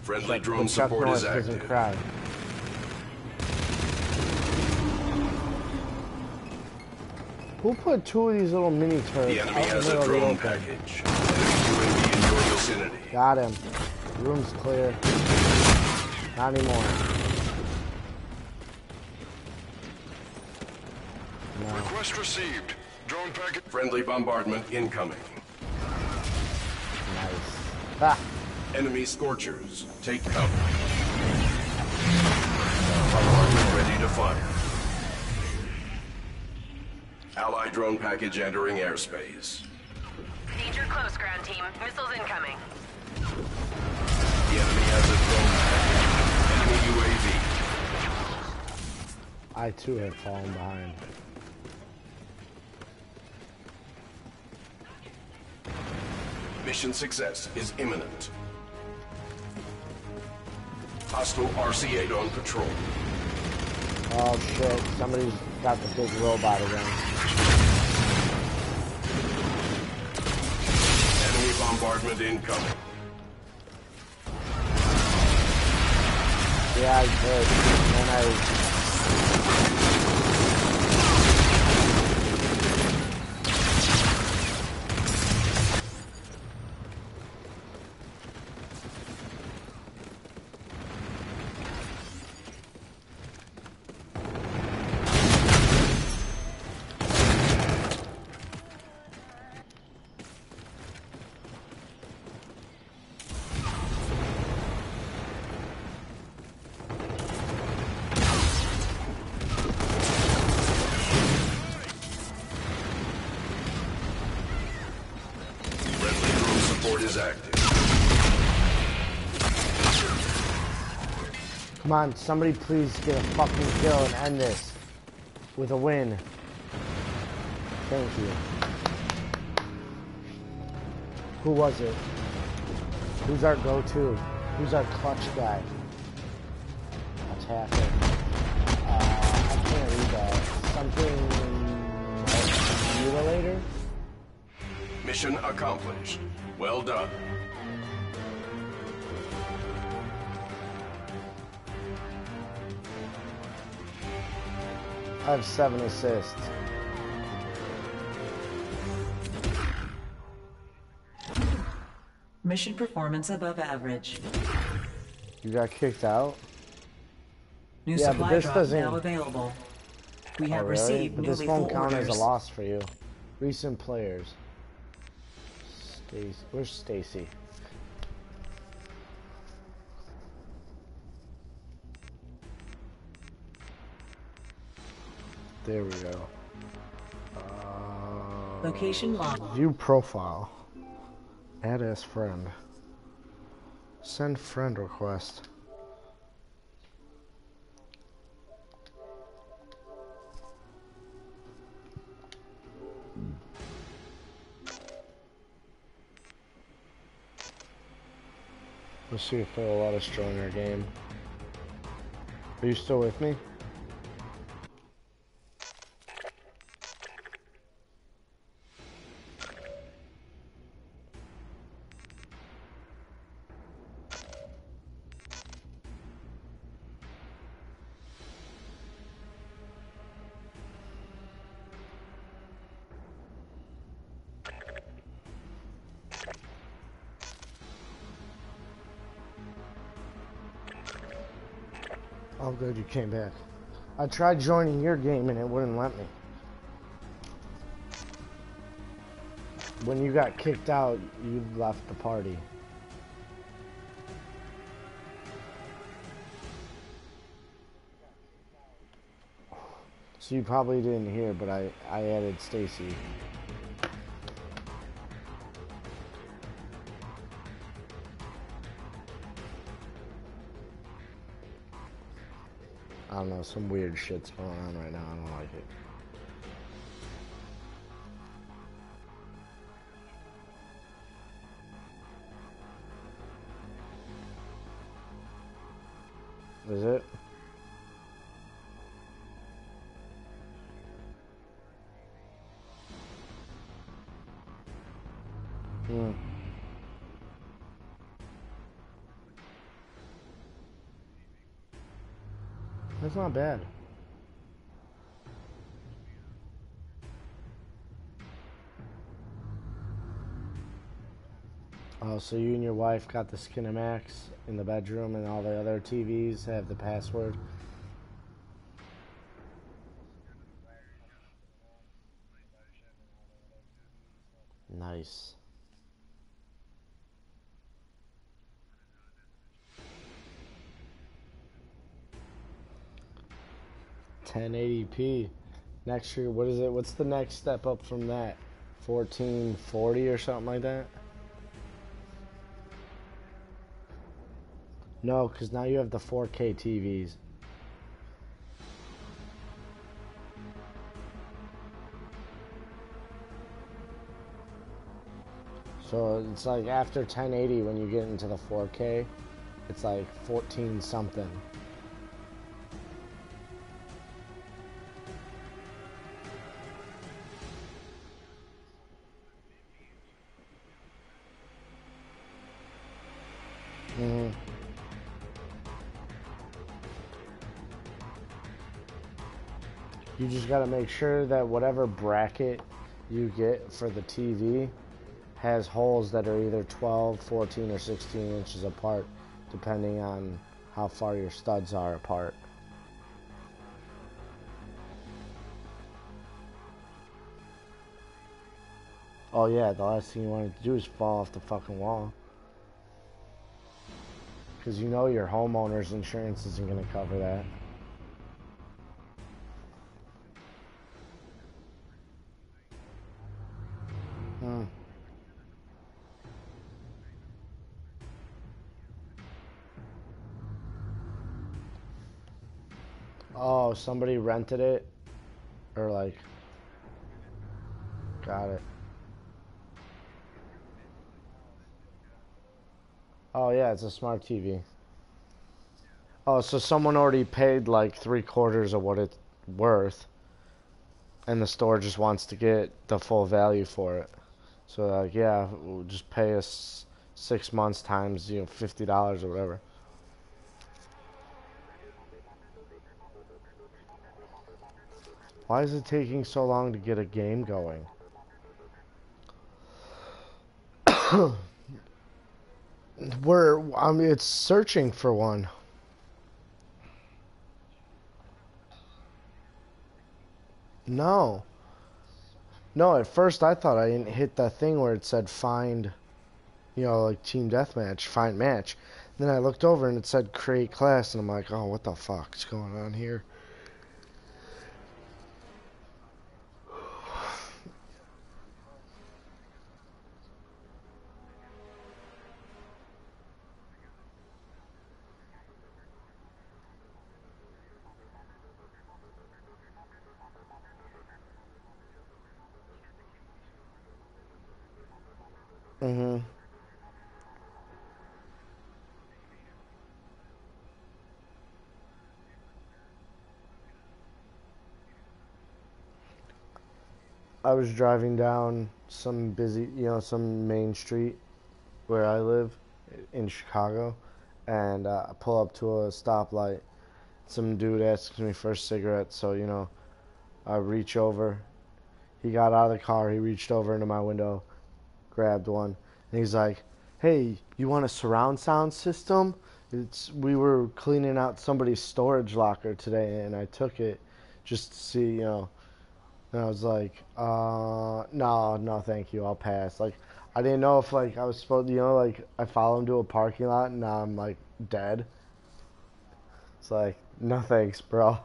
Friendly But drone support Norris is active. cry. Who put two of these little mini turrets The enemy has the a middle of the drone package. UAV in your vicinity. Got him. Room's clear. Not anymore. No. Request received. Drone package. Friendly bombardment incoming. Nice. Ah, Enemy Scorchers, take cover. Bombardment ready to fire. Allied drone package entering airspace. Danger close, ground team. Missiles incoming. The enemy has a drone package. Enemy UAV. I too have fallen behind. Mission success is imminent. Hostile RC-8 on patrol. Oh shit, somebody's got the big robot again. Enemy bombardment incoming. Yeah, I did. And I Come on, somebody please get a fucking kill and end this with a win. Thank you. Who was it? Who's our go-to? Who's our clutch guy? Attacker. Uh, I can't read that. Something... Mutilator? Mission accomplished. Well done. I have seven assists. Mission performance above average. You got kicked out? New Yeah, but supply this drop doesn't- now available. We Oh, have really? received But this won't count as a loss for you. Recent players. Stacy. Where's Stacy? There we go. Uh, Location locked. View profile. Add as friend. Send friend request. Let's see if they'll let us join our game. Are you still with me? Came back. I tried joining your game and it wouldn't let me. When you got kicked out, you left the party. So you probably didn't hear, but I, I added Stacy. I don't know, some weird shit's going on right now. I don't like it. Not bad. Oh, so you and your wife got the Skinamax in the bedroom and all the other TVs have the password? Nice. Ten eighty p. Next year, what is it? What's the next step up from that? Fourteen forty or something like that? No, because now you have the 4K TVs. So it's like after 1080 when you get into the 4K, it's like 14 something. Just got to make sure that whatever bracket you get for the TV has holes that are either 12, 14, or 16 inches apart, depending on how far your studs are apart. Oh yeah, the last thing you want to do is fall off the fucking wall. Because you know your homeowner's insurance isn't going to cover that. Somebody rented it? Or like... Got it. Oh yeah, it's a smart TV. Oh, so someone already paid like three quarters of what it's worth, and the store just wants to get the full value for it. So like, yeah, we'll just pay us six months times you know fifty dollars or whatever. Why is it taking so long to get a game going? (coughs) We're, I mean, it's searching for one. No. No, at first I thought I didn't hit that thing where it said find, you know, like team deathmatch, find match. then I looked over and it said create class, and I'm like, oh, what the fuck is going on here? Mm-hmm. I was driving down some busy, you know, some main street where I live in Chicago, and uh, I pull up to a stoplight. Some dude asks me for a cigarette, so you know, I reach over. He got out of the car. He reached over into my window, grabbed one, and he's like, "Hey, you want a surround sound system?" It's we were cleaning out somebody's storage locker today, and I took it just to see, you know. And I was like, uh, no, no, thank you, I'll pass. Like, I didn't know if like I was supposed, you know, like I follow him to a parking lot, and now I'm like dead. It's like, no thanks, bro.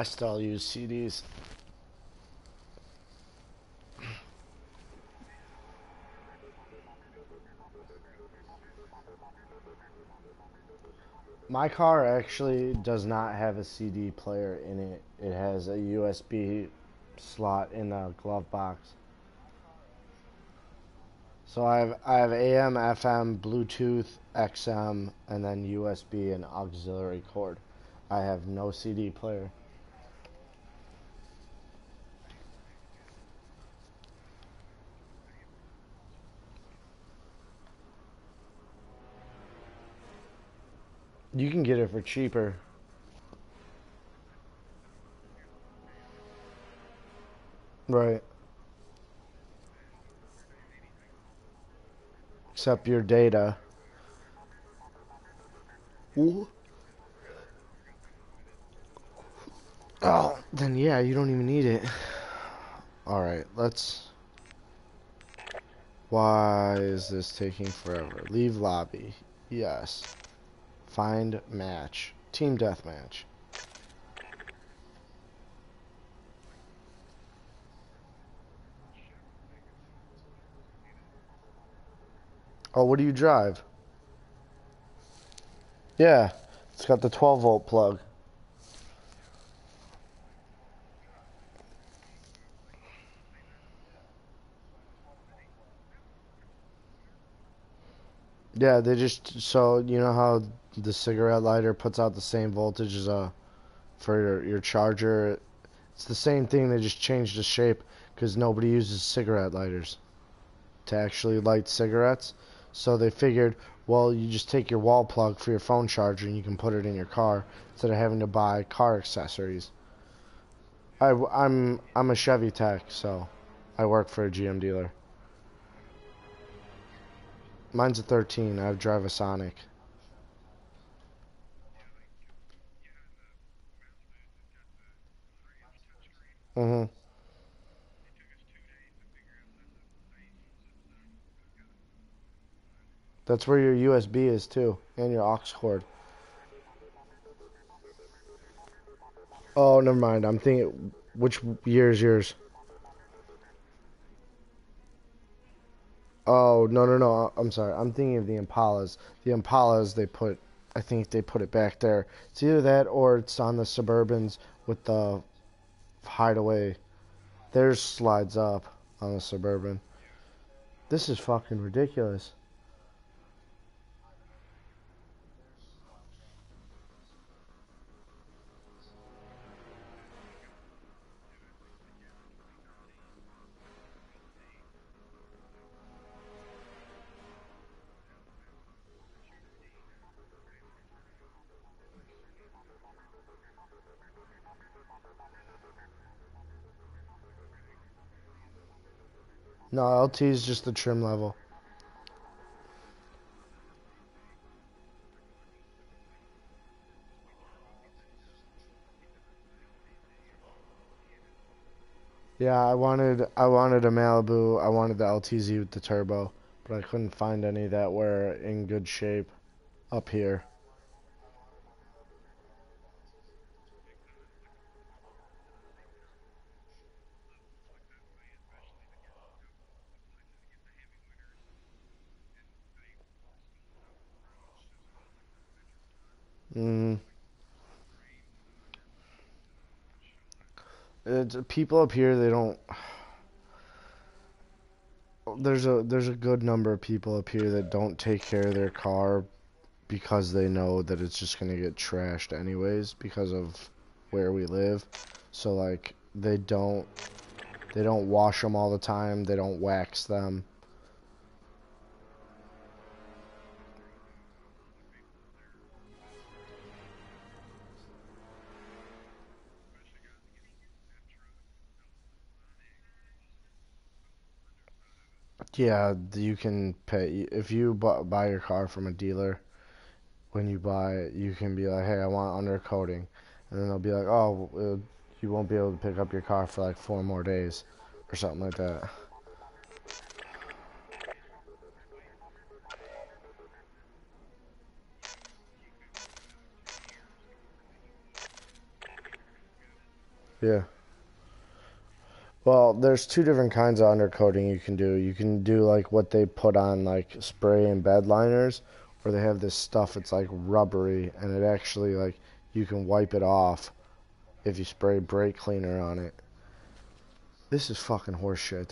I still use CDs. My car actually does not have a CD player in it. It has a USB slot in the glove box. So I have I have AM, FM, Bluetooth, XM, and then USB and auxiliary cord. I have no CD player. You can get it for cheaper. Right. Except your data. Ooh. Oh, then yeah, you don't even need it. Alright, let's... Why is this taking forever? Leave lobby. Yes. Find match. Team deathmatch. Oh, what do you drive? Yeah, it's got the 12 volt plug. Yeah, they just so you know how the cigarette lighter puts out the same voltage as a for your, your charger. It's the same thing. They just changed the shape because nobody uses cigarette lighters to actually light cigarettes. So they figured, well, you just take your wall plug for your phone charger and you can put it in your car instead of having to buy car accessories. I, I'm I'm a Chevy tech, so I work for a GM dealer. Mine's a 13. I drive a Sonic. Mm-hmm. That's where your USB is too, and your aux cord. Oh, never mind. I'm thinking, which year is yours? Oh, no, no, no. I'm sorry. I'm thinking of the Impalas. The Impalas, they put, I think they put it back there. It's either that or it's on the Suburbans with the hideaway. Theirs slides up on the Suburban. This is fucking ridiculous. No, LT is just the trim level. Yeah, I wanted I wanted a Malibu. I wanted the LTZ with the turbo, but I couldn't find any that were in good shape up here. Mm. It's people up here. They don't. There's a there's a good number of people up here that don't take care of their car because they know that it's just gonna get trashed anyways because of where we live. So like they don't they don't wash them all the time. They don't wax them. Yeah, you can pay if you buy your car from a dealer. When you buy it, you can be like, "Hey, I want undercoating," and then they'll be like, "Oh, uh, you won't be able to pick up your car for like four more days, or something like that." Yeah. Well, there's two different kinds of undercoating you can do. You can do like what they put on like spray and bed liners, where they have this stuff. It's like rubbery, and it actually like you can wipe it off if you spray brake cleaner on it. This is fucking horseshit.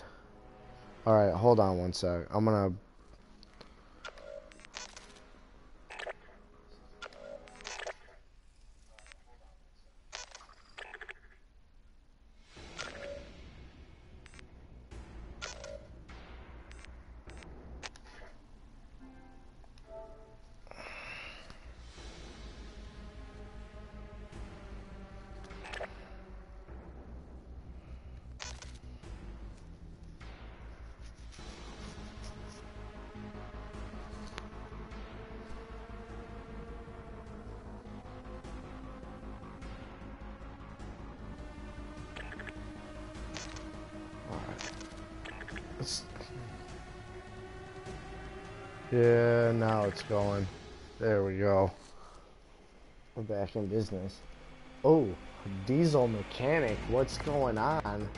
All right, hold on one sec. I'm gonna back in business. Oh, diesel mechanic. What's going on?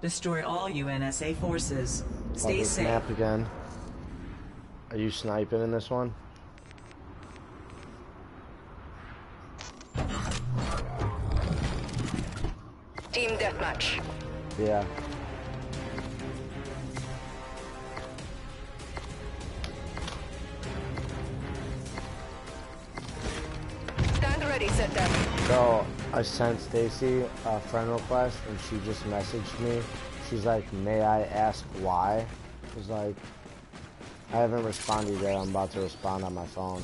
Destroy all UNSA forces. Stay safe. map again. Are you sniping in this one? Sent Stacy a friend request and she just messaged me. She's like, may I ask why? I was like, I haven't responded yet. I'm about to respond on my phone.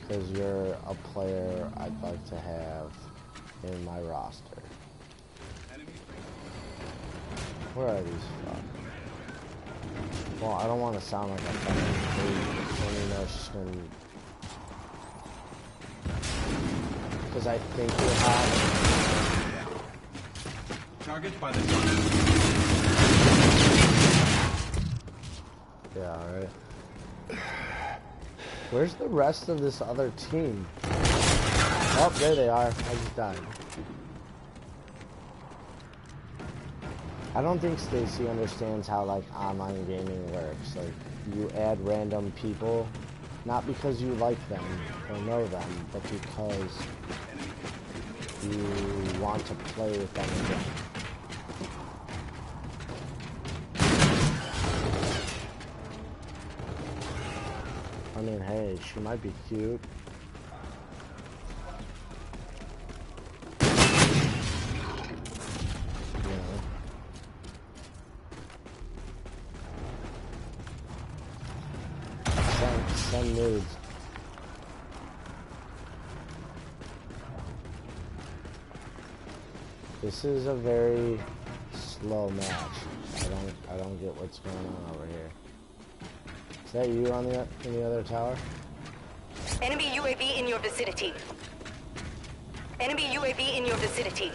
Because you're a player I'd like to have in my roster. Where are these? Well, I don't want to sound like a fucking baby. Know she's gonna because I think you're hot. Target by the Yeah, alright. (sighs) Where's the rest of this other team? Oh, there they are. I just died. I don't think Stacy understands how like online gaming works. Like you add random people, not because you like them or know them, but because you want to play with them again. I mean, hey, she might be cute. You know. Send, send nudes. This is a very slow match. I don't, I don't get what's going on over here. Is that you on the in the other tower? Enemy UAV in your vicinity. Enemy UAV in your vicinity.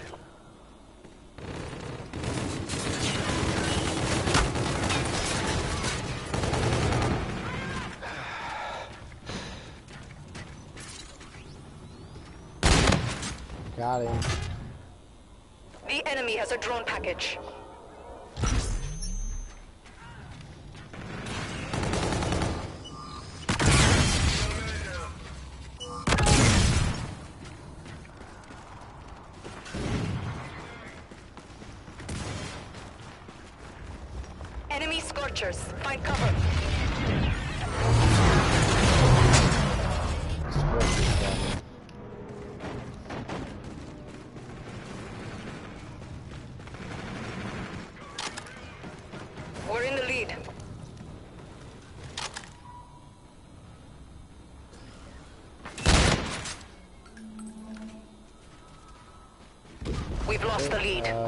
Got him. The enemy has a drone package.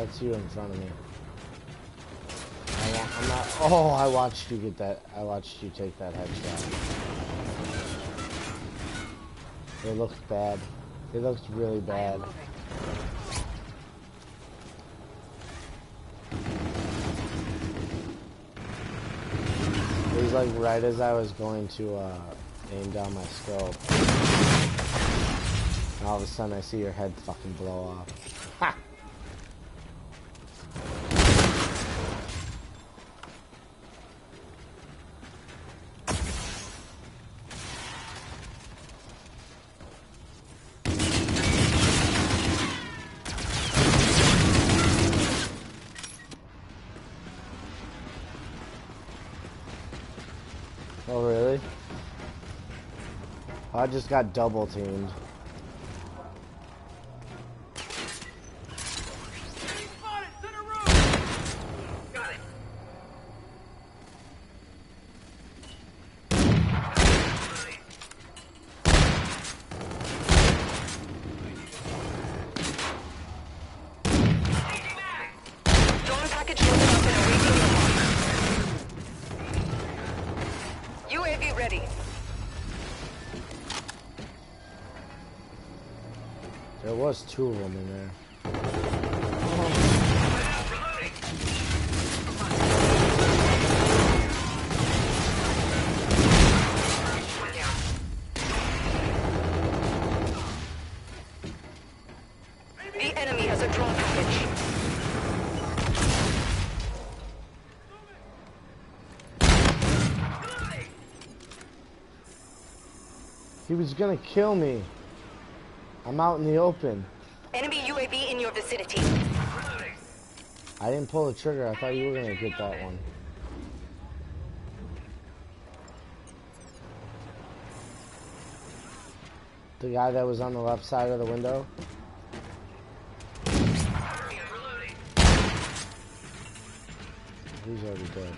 It's you in front of me. Not. Oh, I watched you get that. I watched you take that headshot. It looked bad. It looked really bad. It was like right as I was going to uh, aim down my scope. All of a sudden I see your head fucking blow off. I just got double teamed. Was gonna kill me. I'm out in the open. Enemy UAV in your vicinity. I didn't pull the trigger. I thought you were gonna get that one. The guy that was on the left side of the window. He's already dead.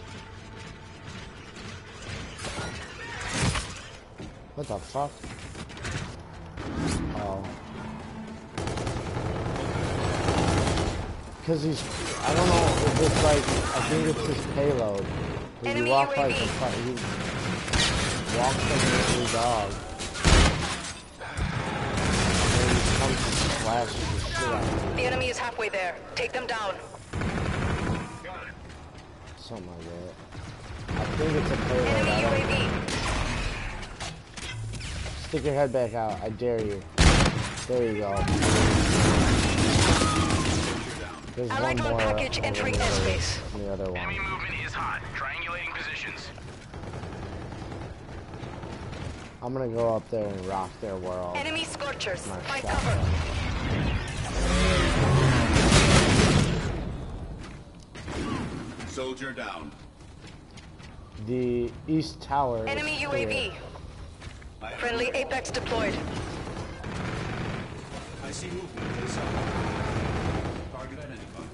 What the fuck? Because he's, I don't know if it's like, I think it's his payload. But you walk like a, he walks like a little dog. And then he comes and slashes the shit out of The enemy is halfway there. Take them down. Something like that. I think it's a payload. Enemy UAV. Stick your head back out. I dare you. There you go. There's one drone more package entering the other- airspace. the other one. Enemy movement is hot. Triangulating positions. I'm gonna go up there and rock their world. Enemy scorchers. My Find shotgun. cover. Soldier down. The east tower. Enemy clear. UAV. Friendly Apex deployed. I see movement to the south. Target identified.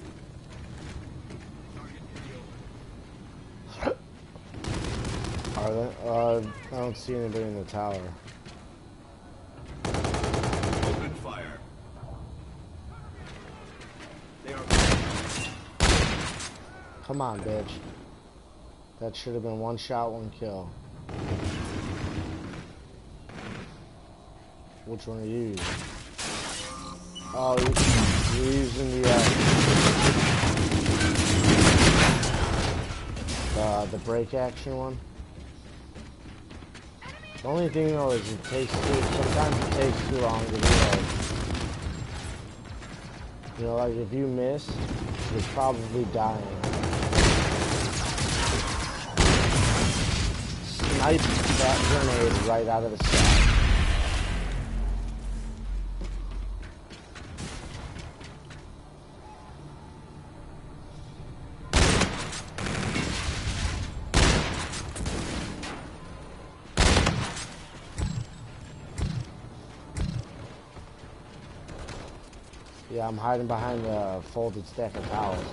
They? Uh, I don't see anybody in the tower. Open fire. They are Come on, bitch. That should have been one shot, one kill. Which one are you using? Oh, you, you're using the, uh, the, the break action one? The only thing though is it takes too, sometimes it takes too long to reload. You know, like if you miss, you're probably dying. Snipe that grenade right out of the sky. Yeah, I'm hiding behind the folded stack of towels.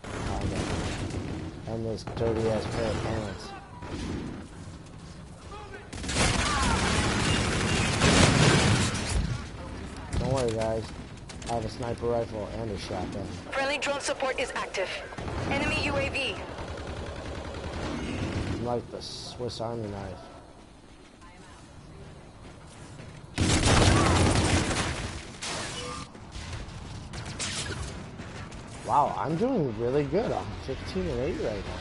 Behind it. And this dirty ass pair of pants. Don't worry, guys. I have a sniper rifle and a shotgun. Friendly drone support is active. Enemy UAV. I'm like the Swiss Army knife. Wow, I'm doing really good. I'm 15 and 8 right now.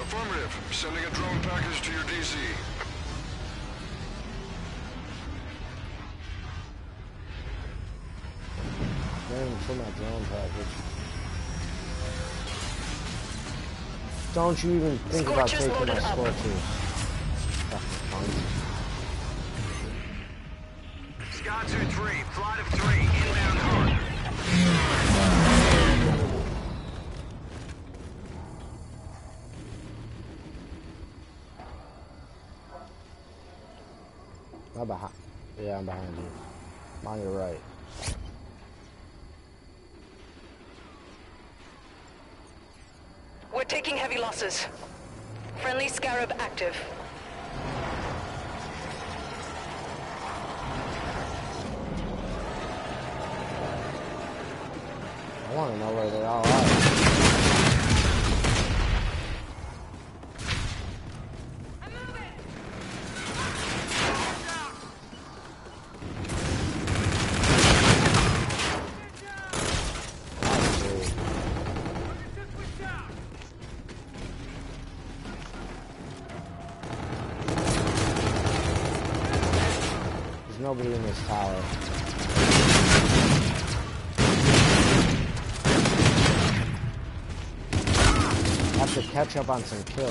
Affirmative. Sending a drone package to your DC. Waiting for my drone package. Don't you even think about taking my loaded up. scorchers. Fucking cunt. Scott 2-3, flight of three, inbound hunt. I'm behind. Yeah, I'm behind you. I'm on your right. We're taking heavy losses. Friendly Scarab active. I want to know where they all are. Catch up on some kills.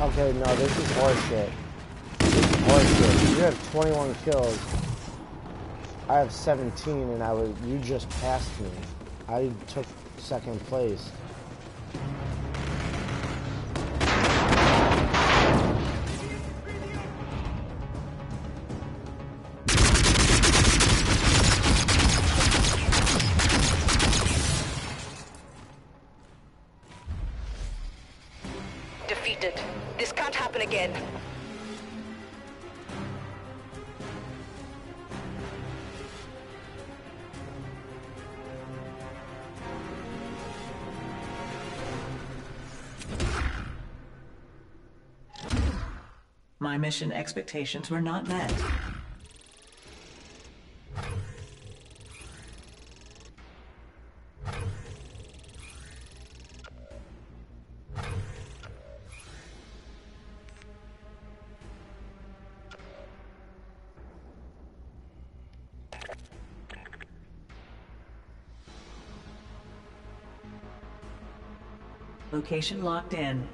Okay, no, this is horseshit. Horseshit. You have 21 kills. I have 17 and I was you just passed me. I took second place. Mission expectations were not met. Location locked in.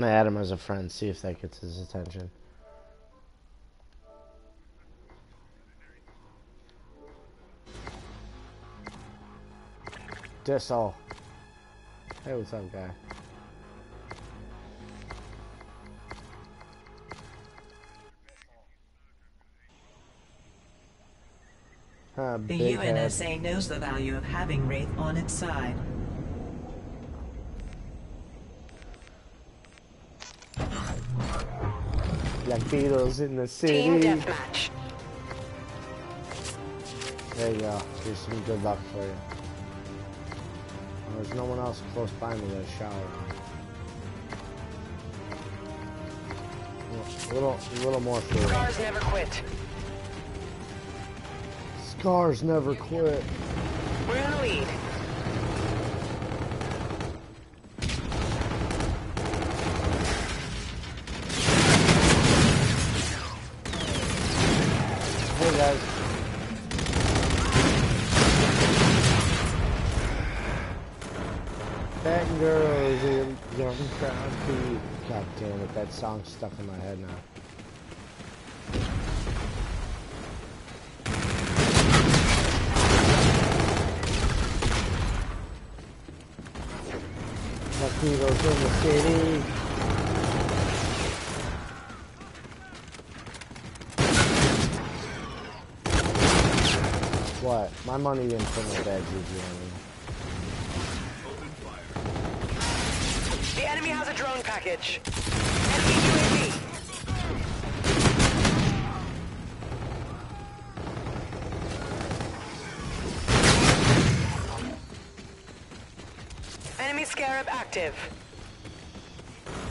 Gonna add him as a friend, see if that gets his attention. Dissel. Hey, what's up, guy? Huh, The. UNSA knows the value of having Wraith on its side. Like Beatles in the Team city. deathmatch. There you go. Here's some good luck for you. There's no one else close by me to shower. A little, a little more food. Scars never quit. Scars never quit. We're in the lead. Hey guys. Fat girls in young crowd beat. God damn it, that song's stuck in my head now. Tuxedos in the city. What? My money didn't put no bad juju on me. The enemy has a drone package. Active.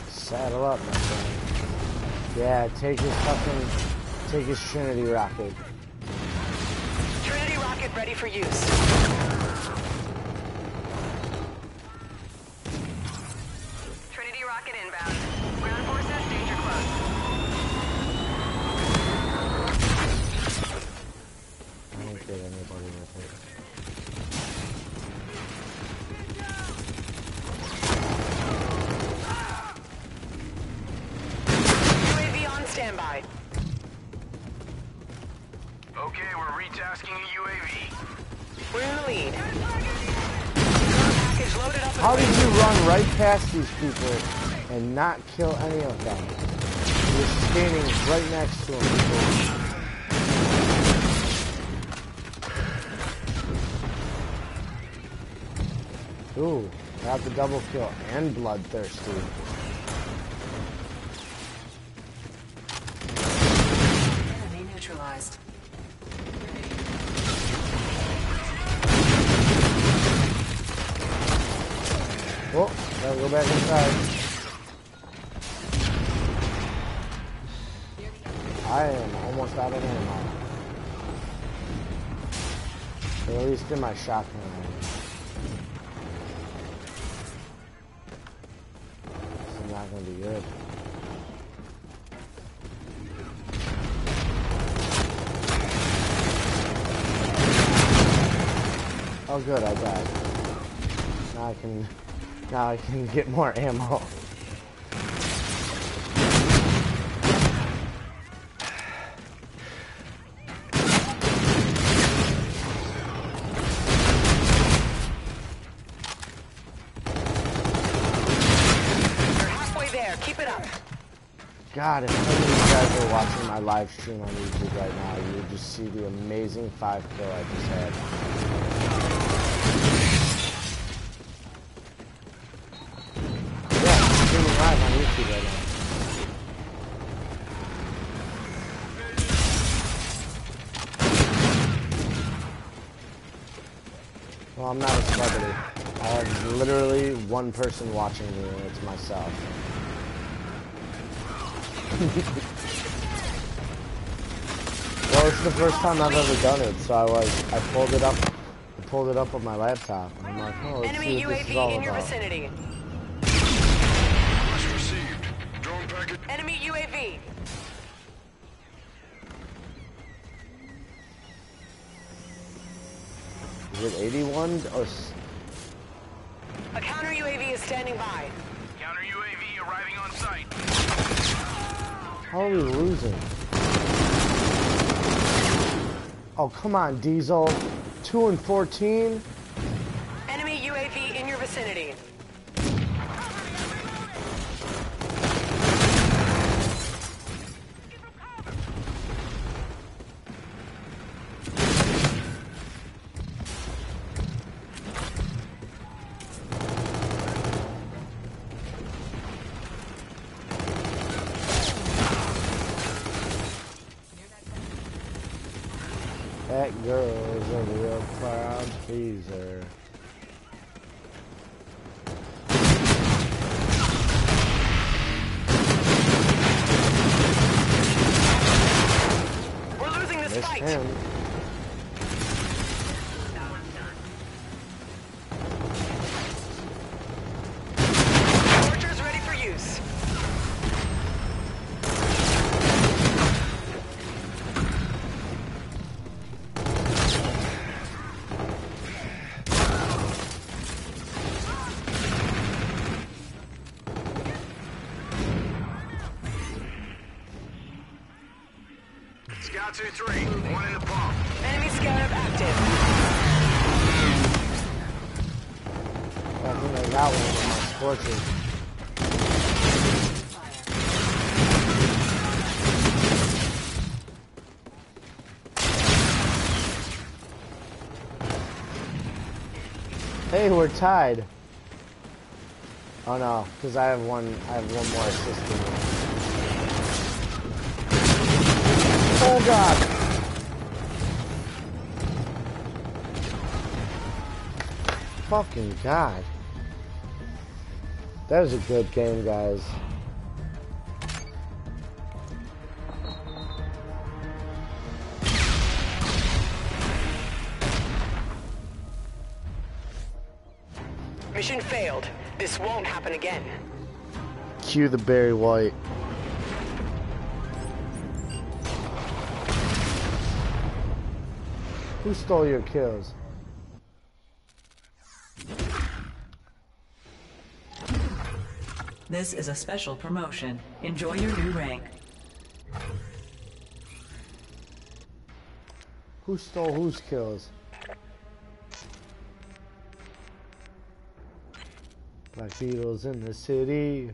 Saddle up, my friend. Yeah, take his fucking, take his Trinity rocket. Trinity rocket ready for use. these people and not kill any of them. He was standing right next to him. Ooh, got the double kill and bloodthirsty. Enemy neutralized. Oh gotta go back inside. I am almost out of ammo. At least in my shotgun. This is not gonna be good. Oh good, I died. Now I can now I can get more ammo. We're halfway there, keep it up! God, if any of you guys are watching my live stream on YouTube right now, you would just see the amazing 5 kill I just had. Yeah, I'm streaming live on now. Well, I'm not a celebrity. I have literally one person watching me, and it's myself (laughs) well, it's the first time I've ever done it, so I was, I pulled it up, I pulled it up on my laptop, and I'm like, oh, let's Enemy see what UAV this is all in your about. Enemy UAV. Is it 81 or? A counter UAV is standing by. Counter UAV arriving on site. How are we losing? Oh, come on, Diesel. 2 and 14? Enemy UAV in your vicinity. Hey, we're tied. Oh no, because I have one. I have one more assistant. Oh god. Fucking god. That was a good game, guys. Won't happen again. Cue the Barry White. Who stole your kills? This is a special promotion. Enjoy your new rank. Who stole whose kills? Black Beatles in the city.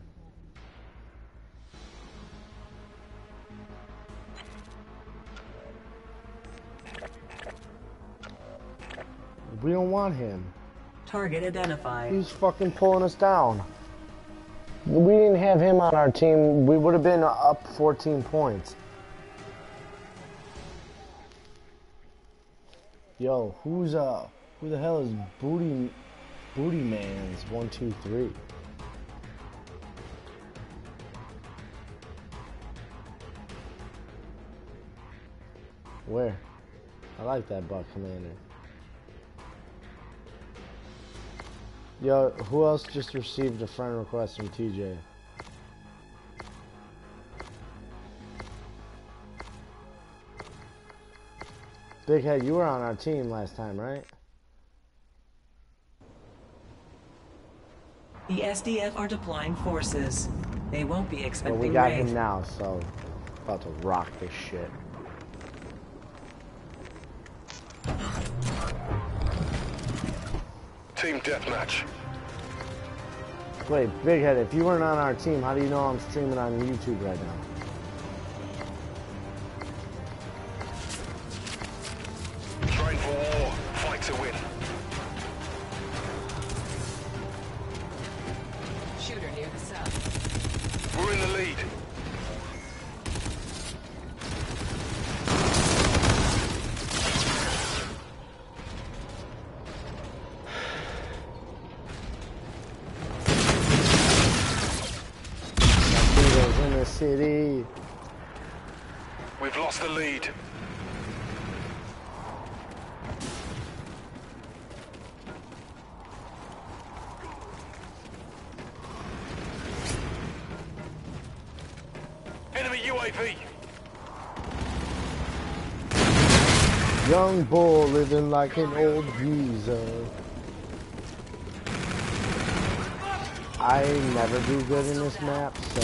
We don't want him. Target identified. He's fucking pulling us down. We didn't have him on our team. We would have been up 14 points. Yo, who's uh, who the hell is booty Booty Man's one, two, three. Where? I like that buck commander. Yo, who else just received a friend request from TJ? Big Head, you were on our team last time, right? The SDF are deploying forces. They won't be Well, expecting we got raid. him now, so about to rock this shit. Team deathmatch. Wait, Big Head, if you weren't on our team, how do you know I'm streaming on YouTube right now? Train for war. Fight to win. Bull living like an old geezer. I never do good in this map, so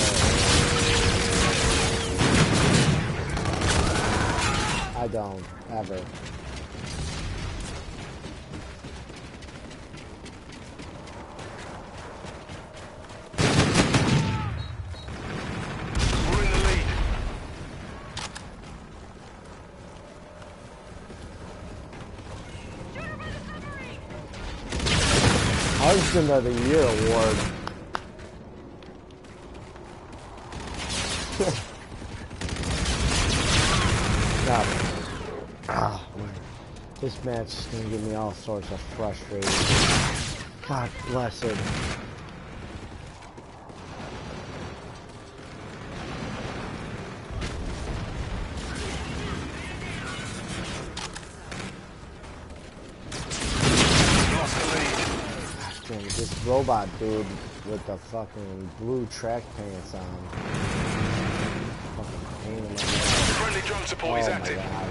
I don't ever. We're in the lead. Husband of the Year award. (laughs) Ah, this match is gonna give me all sorts of frustration. God bless it. Robot dude with the fucking blue track pants on. Fucking pain in my. Friendly drone support is Oh my active. god.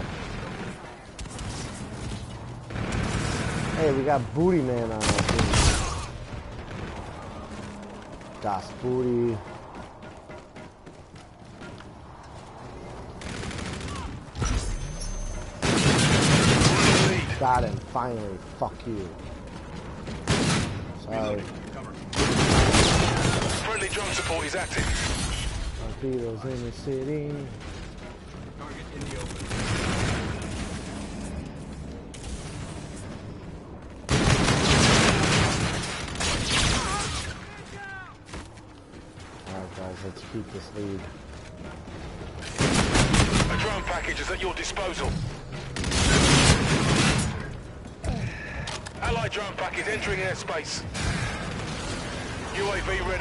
Hey, we got Booty Man on our team. Das Booty. Got him, finally. Fuck you. Sorry. Friendly drone support is active. Torpedoes in the city. Target in the open. Alright guys, let's keep this lead. A drone package is at your disposal. Allied drone package entering airspace. UAV ready.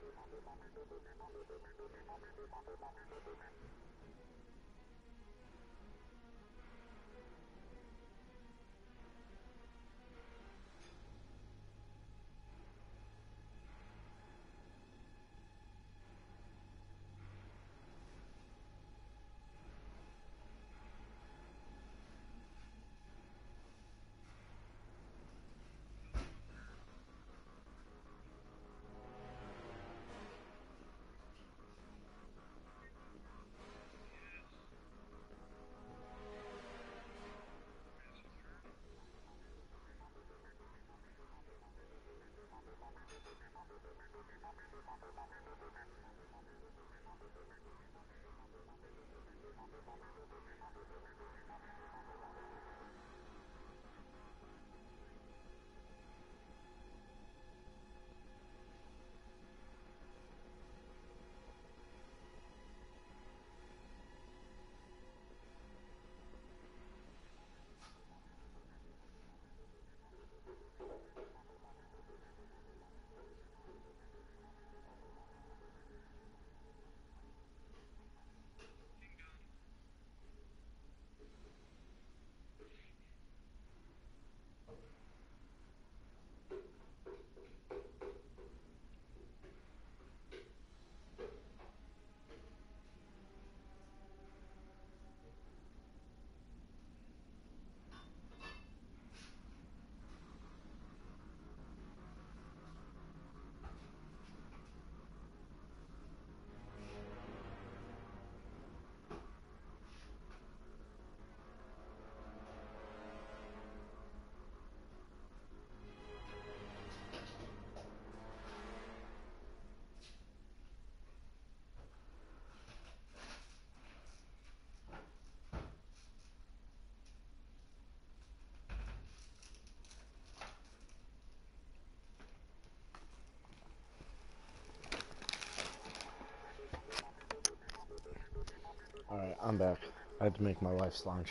I'm back. I had to make my wife's lunch.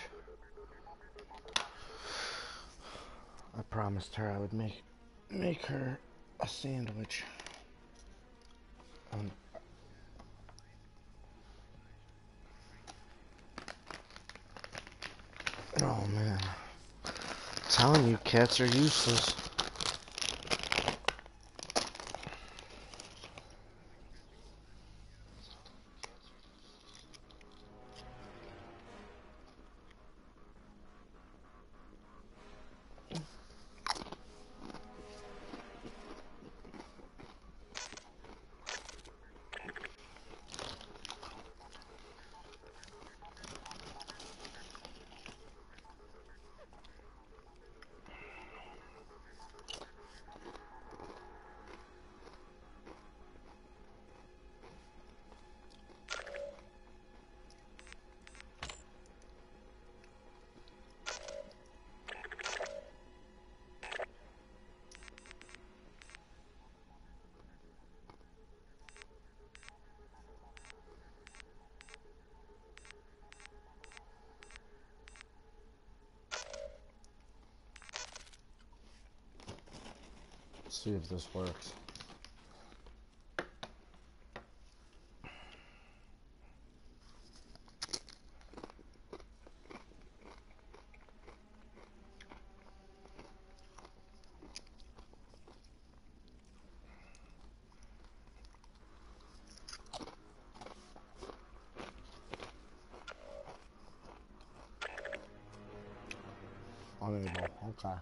I promised her I would make make her a sandwich. Um, oh man. I'm telling you, cats are useless. See if this works. Unable. Okay.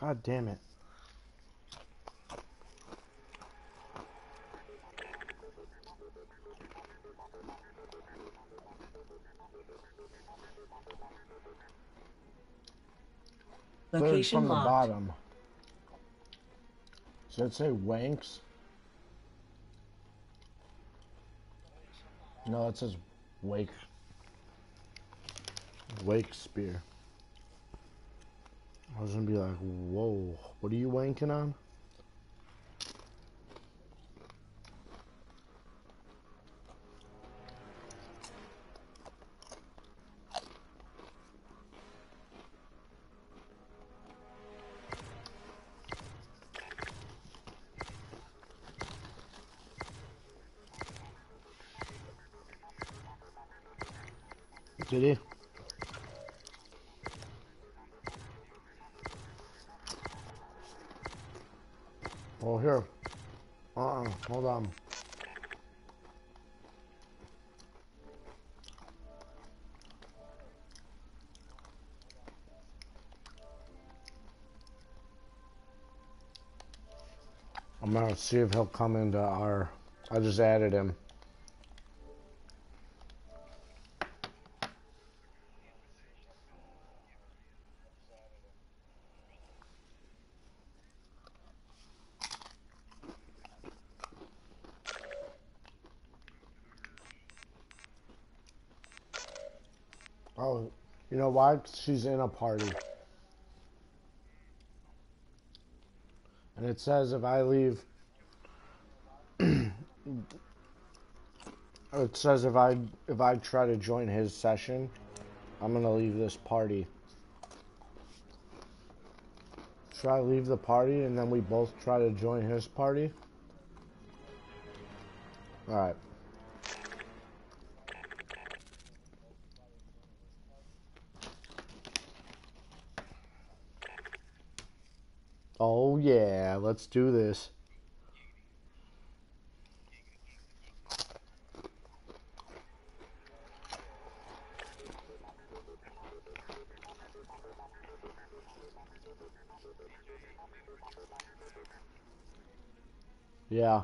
God damn it. Location from the locked. bottom. Should it say wanks? No, it says wake. Wake spear. I was gonna be like, whoa, what are you wanking on? Gonna see if he'll come into our... I just added him. Oh, you know why? She's in a party. And it says if I leave, says if I if I try to join his session, I'm gonna leave this party. Should I leave the party and then we both try to join his party? Alright. Oh yeah, let's do this. Yeah.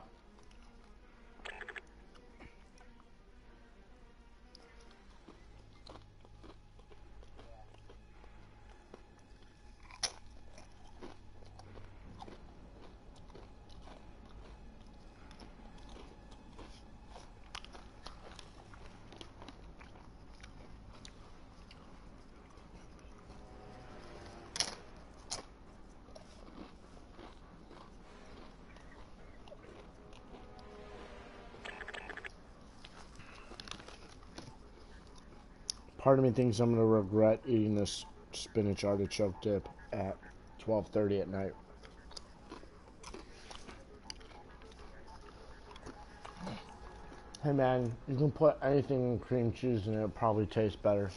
Part of me thinks I'm gonna regret eating this spinach artichoke dip at 12:30 at night. Hey man, you can put anything in cream cheese and it'll probably taste better.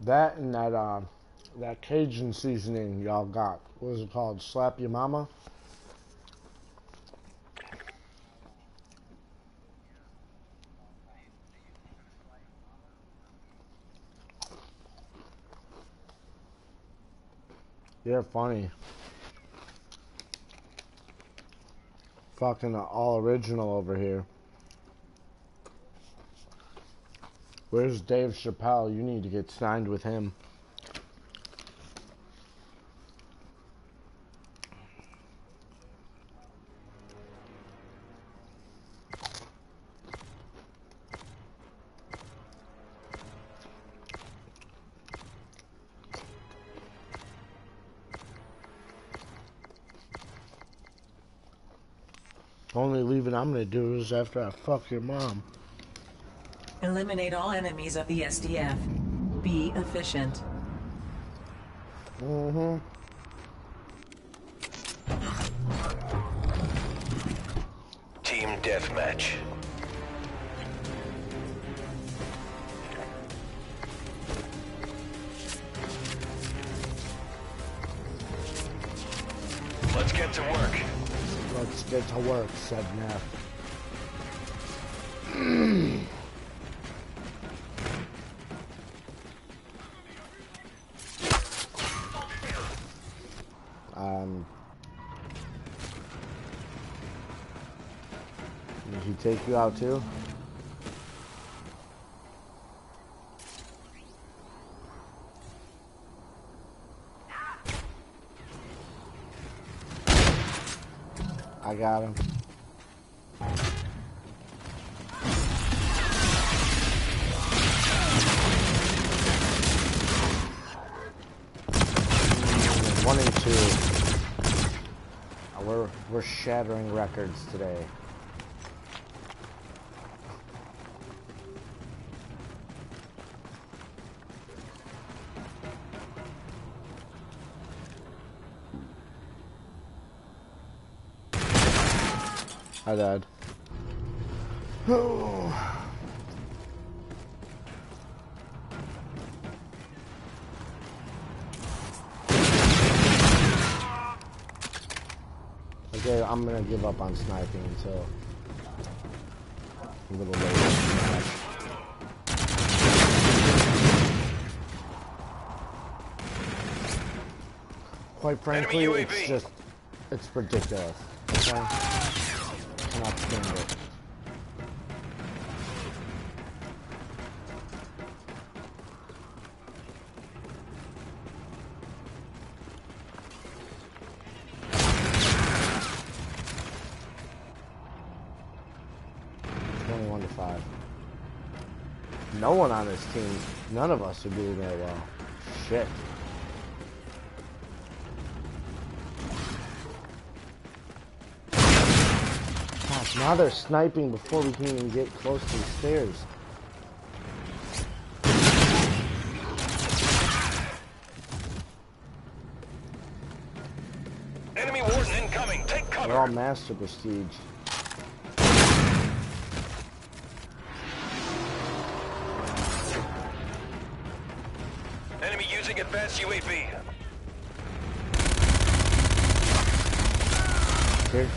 That and that uh, that Cajun seasoning y'all got. What is it called? Slap your mama. You're funny. Fucking all original over here. Where's Dave Chappelle? You need to get signed with him. I'm gonna do is after I fuck your mom. Eliminate all enemies of the SDF. Be efficient. Mm-hmm. Team deathmatch. Let's get to work. Let's get to work, said Neff um, did he take you out too? I got him. Shattering records today. I died. Oh. I'm gonna give up on sniping until a little later. in the match. Quite frankly, it's just, it's ridiculous. Okay? Cannot stand it. On this team, none of us are doing that well. Shit. Gosh, now they're sniping before we can even get close to the stairs. Enemy warden incoming. Take cover. They're all master prestige. Advanced UAV. Here.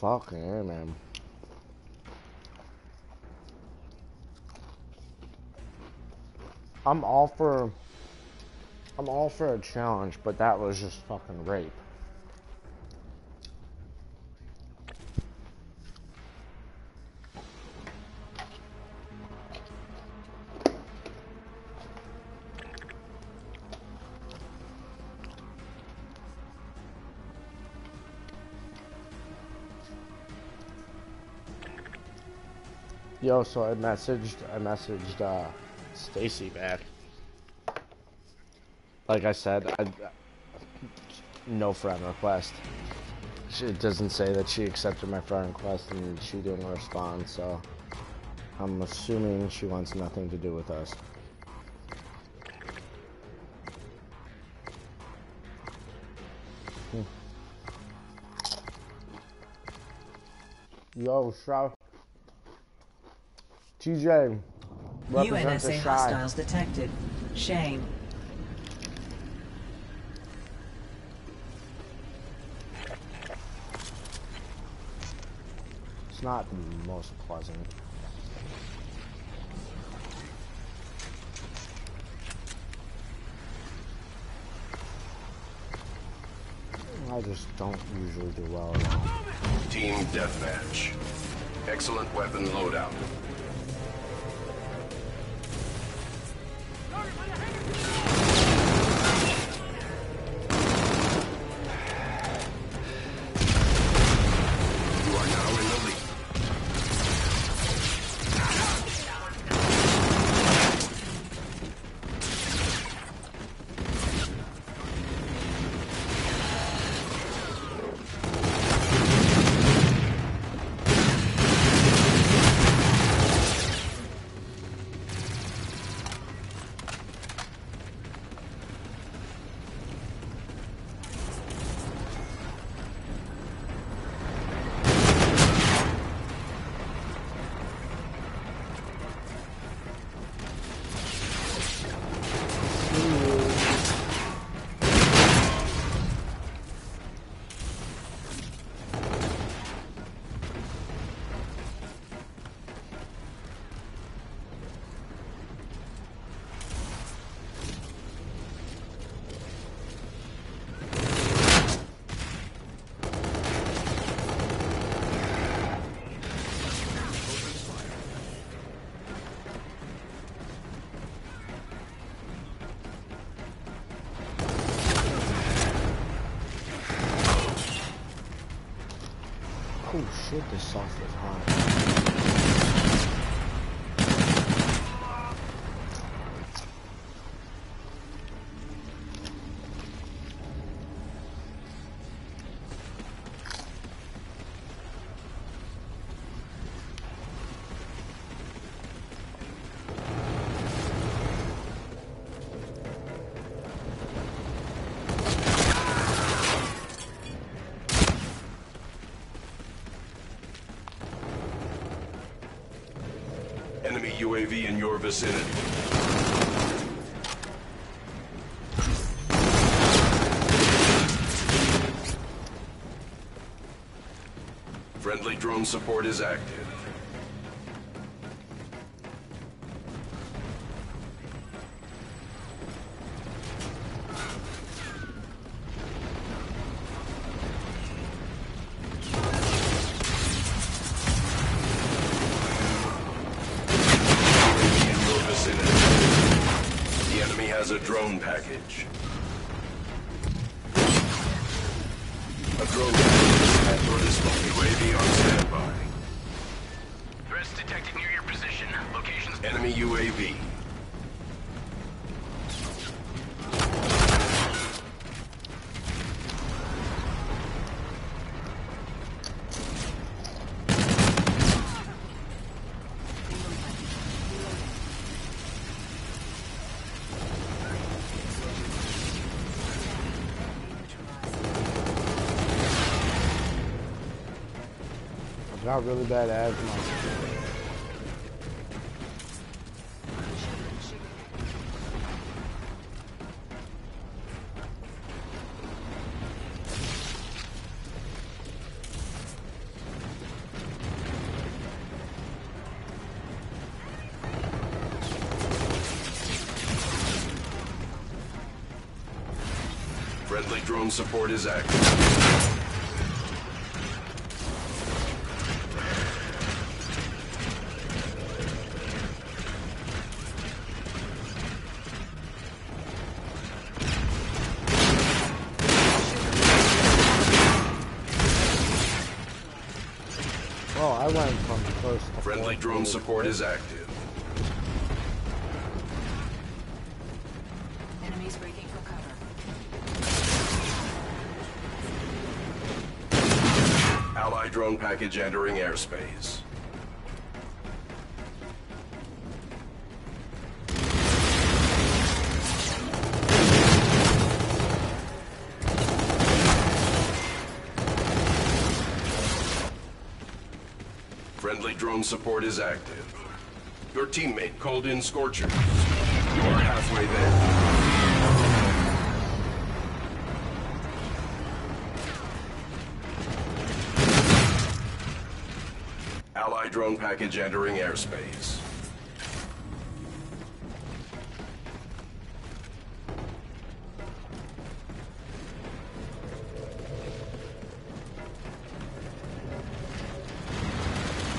Fucking yeah, man. I'm all for I'm all for a challenge, but that was just fucking rape. Yo, so I messaged I messaged uh Stacy back. Like I said, I, no friend request. She- It doesn't say that she accepted my friend request and she didn't respond, so I'm assuming she wants nothing to do with us. Hmm. Yo, Shroud. TJ. UNSA hostiles detected. Shame. It's not the most pleasant. I just don't usually do well. Team deathmatch. Excellent weapon loadout. UAV in your vicinity. Friendly drone support is active. Threats detected near your position. Locations. Enemy UAV. I got really bad asthma. Drone support is active. Oh, I went from first to Friendly drone support is active. Package entering airspace. Friendly drone support is active. Your teammate called in Scorchers. You are halfway there. Ally drone package entering airspace.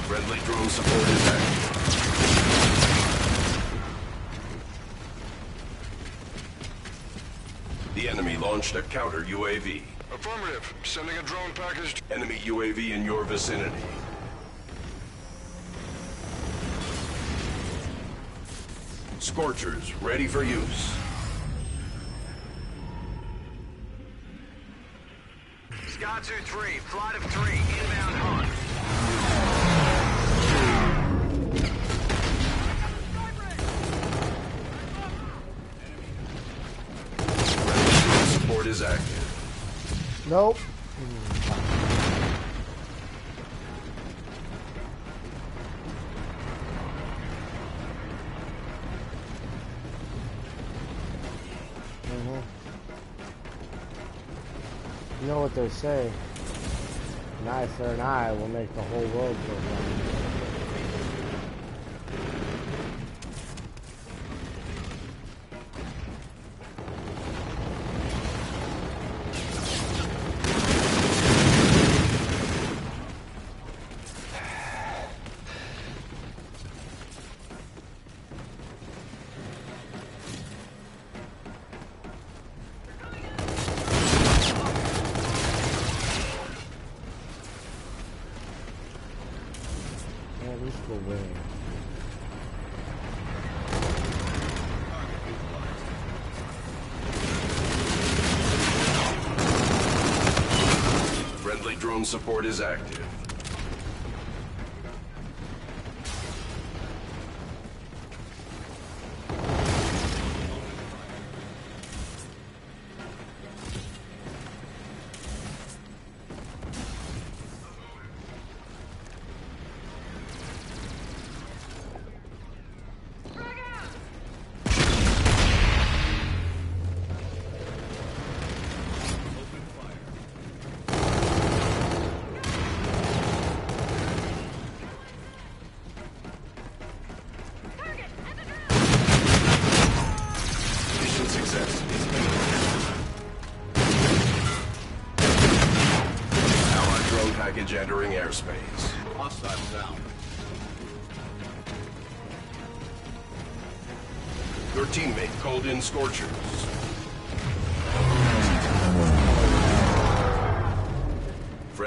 Friendly drone support is active. The enemy launched a counter UAV. Affirmative. Sending a drone package. to- Enemy UAV in your vicinity. Scorchers ready for use. Sky 2-3, flight of three, inbound they say? An eye for an eye will make the whole world go round. Support is active.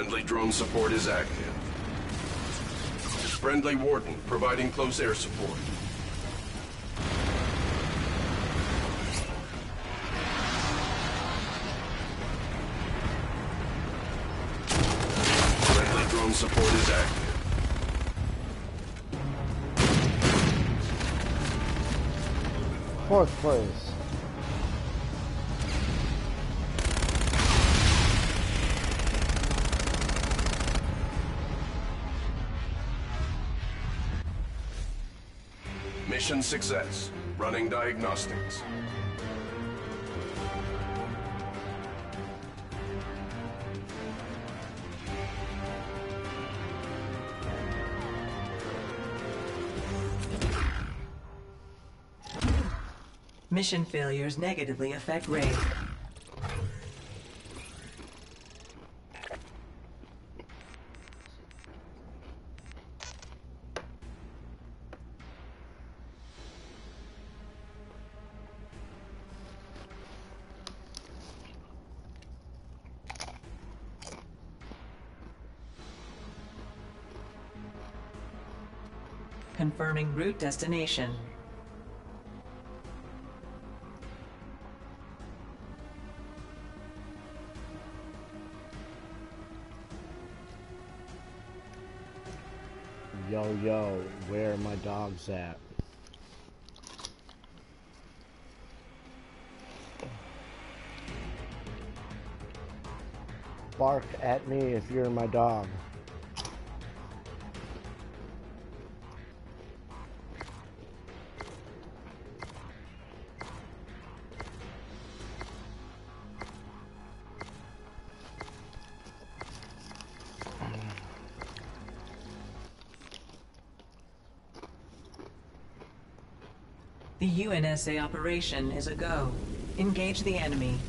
Friendly drone support is active. Friendly Warden providing close air support. Friendly drone support is active. Fourth place. Mission success. Running diagnostics. Mission failures negatively affect raid. Confirming route destination. Yo, yo, where are my dogs at? Bark at me if you're my dog. UNSA operation is a go. Engage the enemy.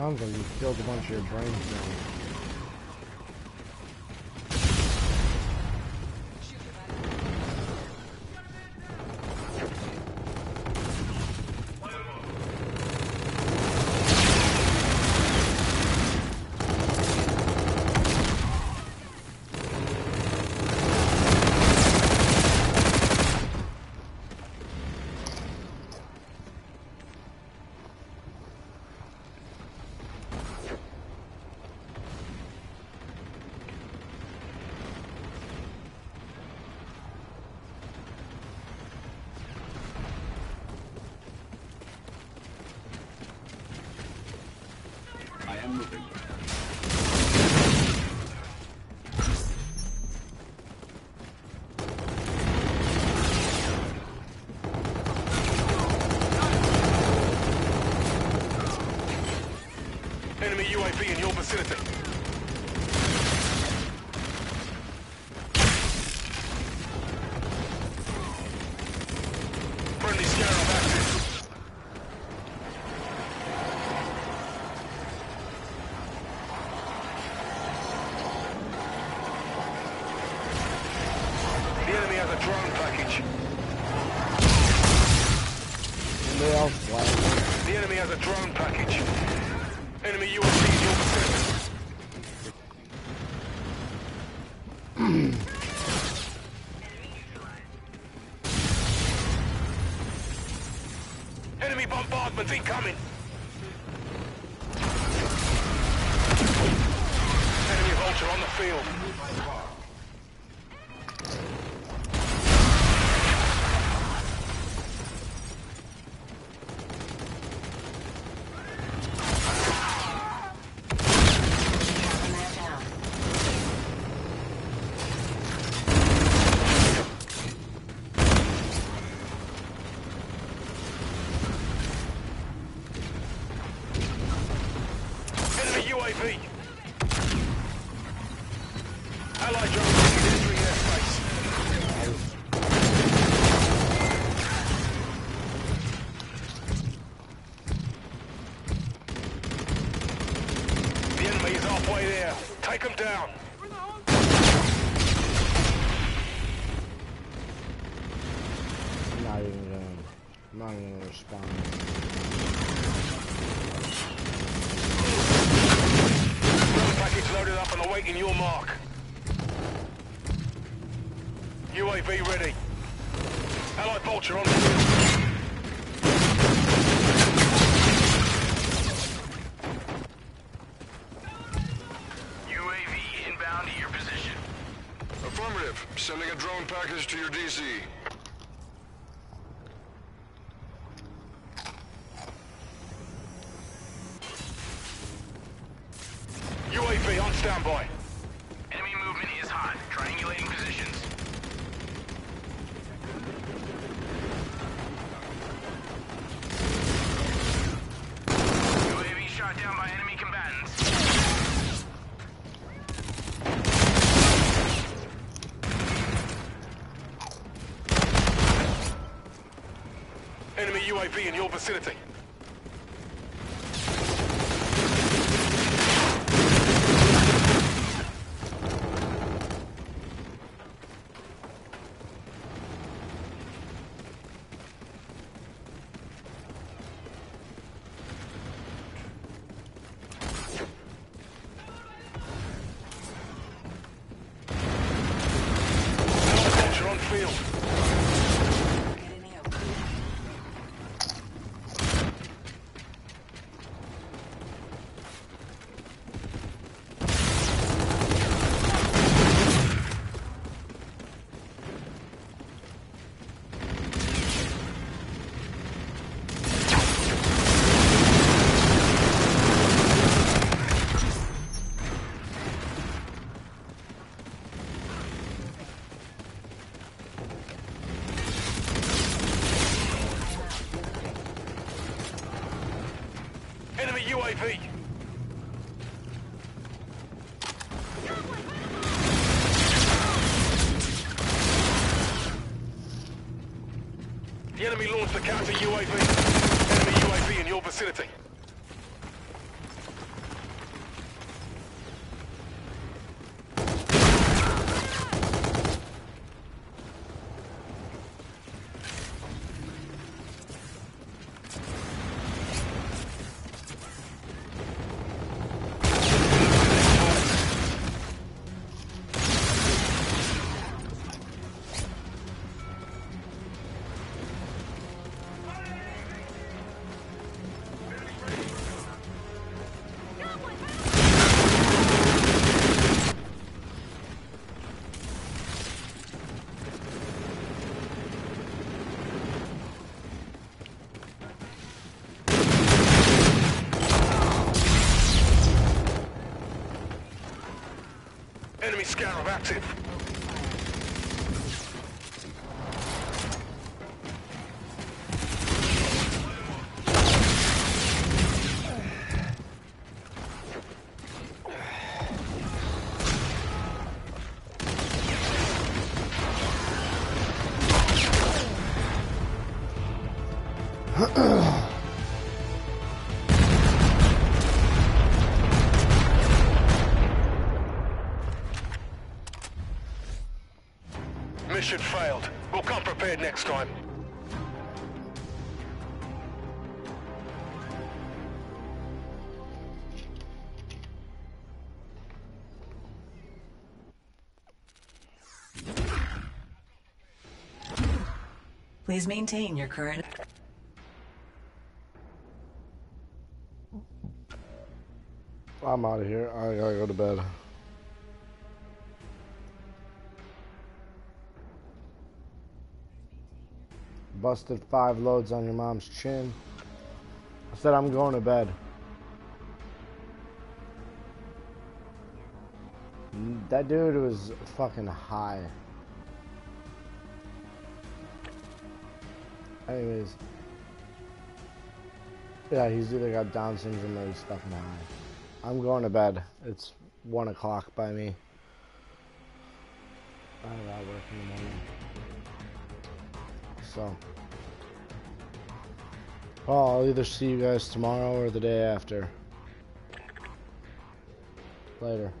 Sounds like you killed a bunch of your brains. infantry coming. Soldier on UAV inbound to your position. Affirmative. Sending a drone package to your DC. UAV on standby. UAV in your vicinity. Scarab active. Come next time. Please maintain your current. I'm out of here. Busted five loads on your mom's chin. I said I'm going to bed. That dude was fucking high. Anyways. Yeah, he's either got Down syndrome or he's fucking high. I'm going to bed. It's one o'clock by me. I got work in the morning. So. Well, I'll either see you guys tomorrow or the day after. Later.